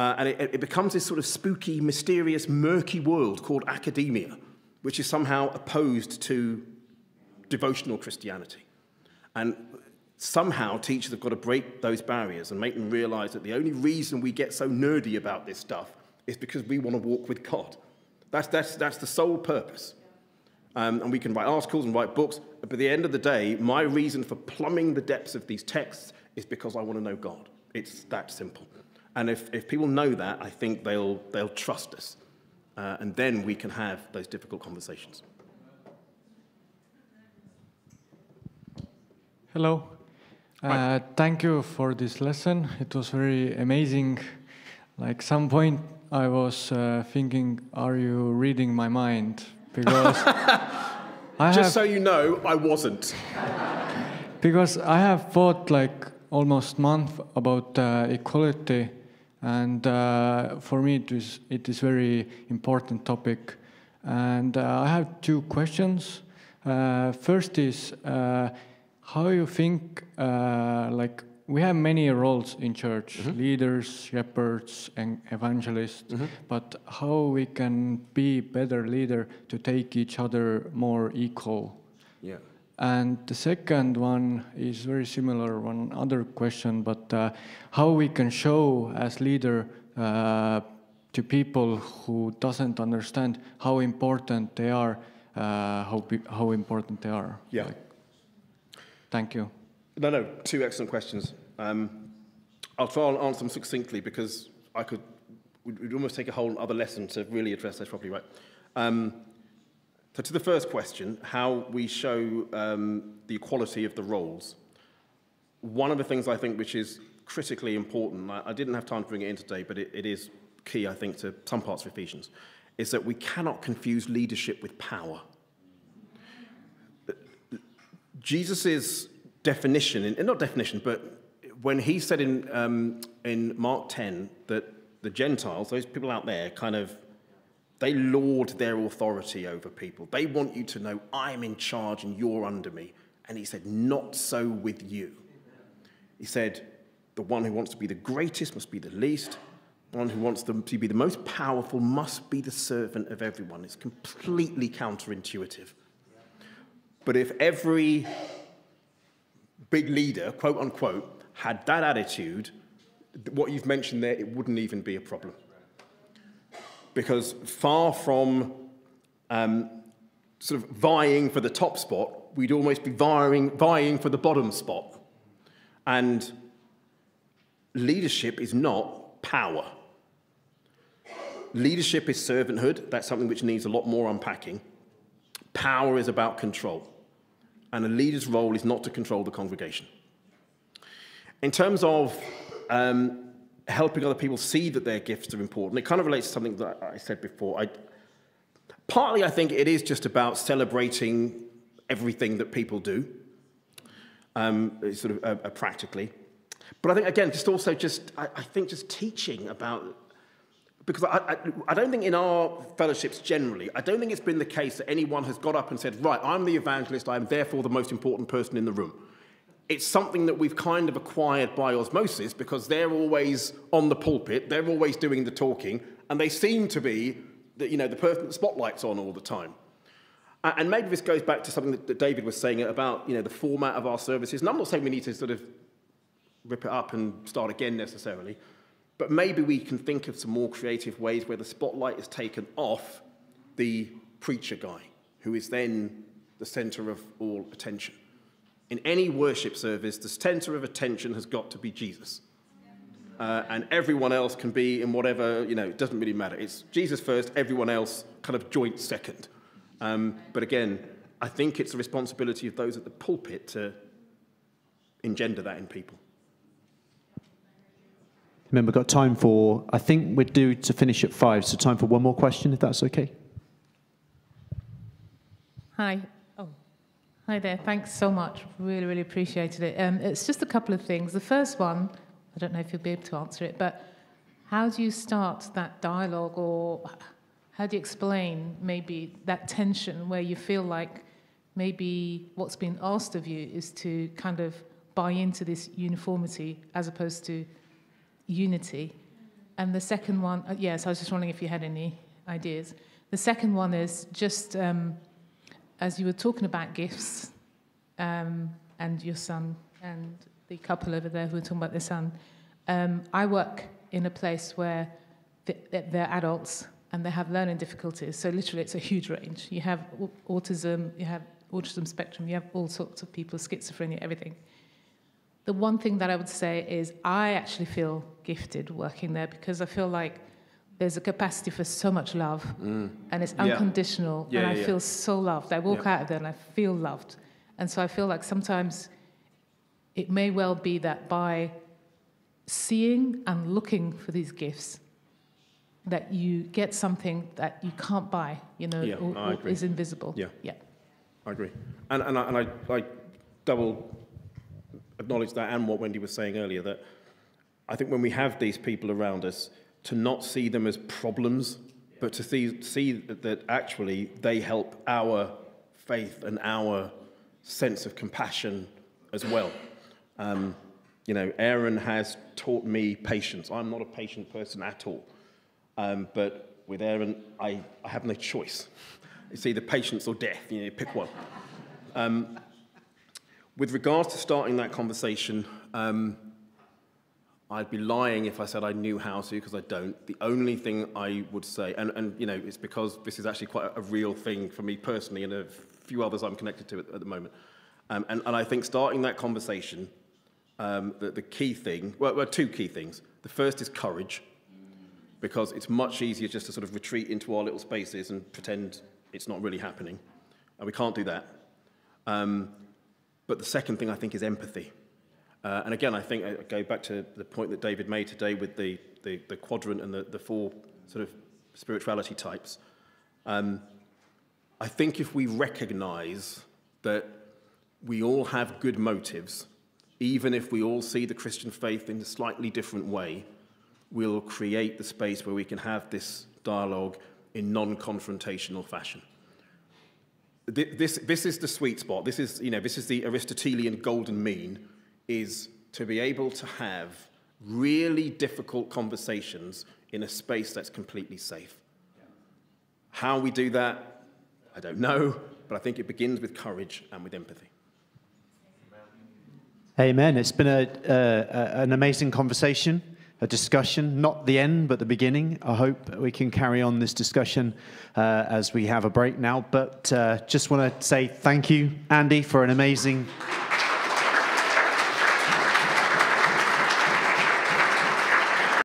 Uh, and it, it becomes this sort of spooky, mysterious, murky world called academia, which is somehow opposed to devotional Christianity. And somehow teachers have got to break those barriers and make them realize that the only reason we get so nerdy about this stuff is because we want to walk with God. That's, that's, that's the sole purpose. Um, and we can write articles and write books, but at the end of the day, my reason for plumbing the depths of these texts is because I want to know God. It's that simple. And if, if people know that, I think they'll, they'll trust us. Uh, and then we can have those difficult conversations. Hello. Uh, thank you for this lesson. It was very amazing. Like some point, I was uh, thinking, "Are you reading my mind?" Because I just have, so you know, I wasn't. because I have thought like almost month about uh, equality, and uh, for me it is it is very important topic. And uh, I have two questions. Uh, first is how you think uh, like we have many roles in church mm -hmm. leaders shepherds and evangelists mm -hmm. but how we can be better leader to take each other more equal yeah and the second one is very similar one other question but uh, how we can show as leader uh, to people who doesn't understand how important they are uh, how, how important they are yeah like, Thank you. No, no, two excellent questions. Um, I'll try and answer them succinctly because I could, we'd almost take a whole other lesson to really address this properly, right? Um, so to the first question, how we show um, the equality of the roles. One of the things I think which is critically important, I, I didn't have time to bring it in today, but it, it is key, I think, to some parts of Ephesians, is that we cannot confuse leadership with power. Jesus' definition, not definition, but when he said in, um, in Mark 10 that the Gentiles, those people out there, kind of, they lord their authority over people. They want you to know, I'm in charge and you're under me. And he said, Not so with you. He said, The one who wants to be the greatest must be the least. The One who wants them to be the most powerful must be the servant of everyone. It's completely counterintuitive. But if every big leader, quote unquote, had that attitude, what you've mentioned there, it wouldn't even be a problem. Because far from um, sort of vying for the top spot, we'd almost be vying, vying for the bottom spot. And leadership is not power. Leadership is servanthood. That's something which needs a lot more unpacking. Power is about control. And a leader's role is not to control the congregation. In terms of um, helping other people see that their gifts are important, it kind of relates to something that I said before. I, partly, I think it is just about celebrating everything that people do, um, sort of uh, uh, practically. But I think, again, just also just, I, I think just teaching about because I, I, I, don't think in our fellowships generally, I don't think it's been the case that anyone has got up and said, right, I'm the evangelist, I am therefore the most important person in the room. It's something that we've kind of acquired by osmosis because they're always on the pulpit, they're always doing the talking, and they seem to be the, you know, the person the spotlight's on all the time. And maybe this goes back to something that David was saying about you know, the format of our services. And I'm not saying we need to sort of rip it up and start again necessarily. But maybe we can think of some more creative ways where the spotlight is taken off the preacher guy, who is then the center of all attention. In any worship service, the center of attention has got to be Jesus. Uh, and everyone else can be in whatever, you know, it doesn't really matter. It's Jesus first, everyone else kind of joint second. Um, but again, I think it's the responsibility of those at the pulpit to engender that in people. Remember, we've got time for, I think we're due to finish at five, so time for one more question, if that's okay. Hi. Hi there. Thanks so much. Really, really appreciated it. Um, it's just a couple of things. The first one, I don't know if you'll be able to answer it, but how do you start that dialogue or how do you explain maybe that tension where you feel like maybe what's been asked of you is to kind of buy into this uniformity as opposed to unity. And the second one, uh, yes, I was just wondering if you had any ideas. The second one is just um, as you were talking about gifts um, and your son and the couple over there who were talking about their son. Um, I work in a place where they're adults and they have learning difficulties. So literally, it's a huge range. You have autism, you have autism spectrum, you have all sorts of people, schizophrenia, everything. The one thing that I would say is I actually feel gifted working there because I feel like there's a capacity for so much love mm. and it's unconditional yeah. Yeah, and I yeah, feel so loved. I walk out of there and I feel loved. And so I feel like sometimes it may well be that by seeing and looking for these gifts, that you get something that you can't buy, you know, or, or is invisible. Yeah. Yeah. I agree. And, and, I, and I, I double acknowledge that and what Wendy was saying earlier, that I think when we have these people around us, to not see them as problems, but to see, see that actually they help our faith and our sense of compassion as well. Um, you know, Aaron has taught me patience. I'm not a patient person at all. Um, but with Aaron, I, I have no choice. It's either patience or death. You know, pick one. Um, with regards to starting that conversation, um, I'd be lying if I said I knew how to, because I don't. The only thing I would say, and, and you know, it's because this is actually quite a, a real thing for me personally and a few others I'm connected to at, at the moment. Um, and, and I think starting that conversation, um, the, the key thing, well, well, two key things. The first is courage, because it's much easier just to sort of retreat into our little spaces and pretend it's not really happening. And we can't do that. Um, but the second thing I think is empathy. Uh, and again, I think I go back to the point that David made today with the, the, the quadrant and the, the four sort of spirituality types. Um, I think if we recognize that we all have good motives, even if we all see the Christian faith in a slightly different way, we'll create the space where we can have this dialogue in non-confrontational fashion. This, this is the sweet spot. This is, you know, this is the Aristotelian golden mean, is to be able to have really difficult conversations in a space that's completely safe. How we do that, I don't know, but I think it begins with courage and with empathy. Amen. It's been a, uh, an amazing conversation, a discussion, not the end, but the beginning. I hope we can carry on this discussion uh, as we have a break now. But uh, just want to say thank you, Andy, for an amazing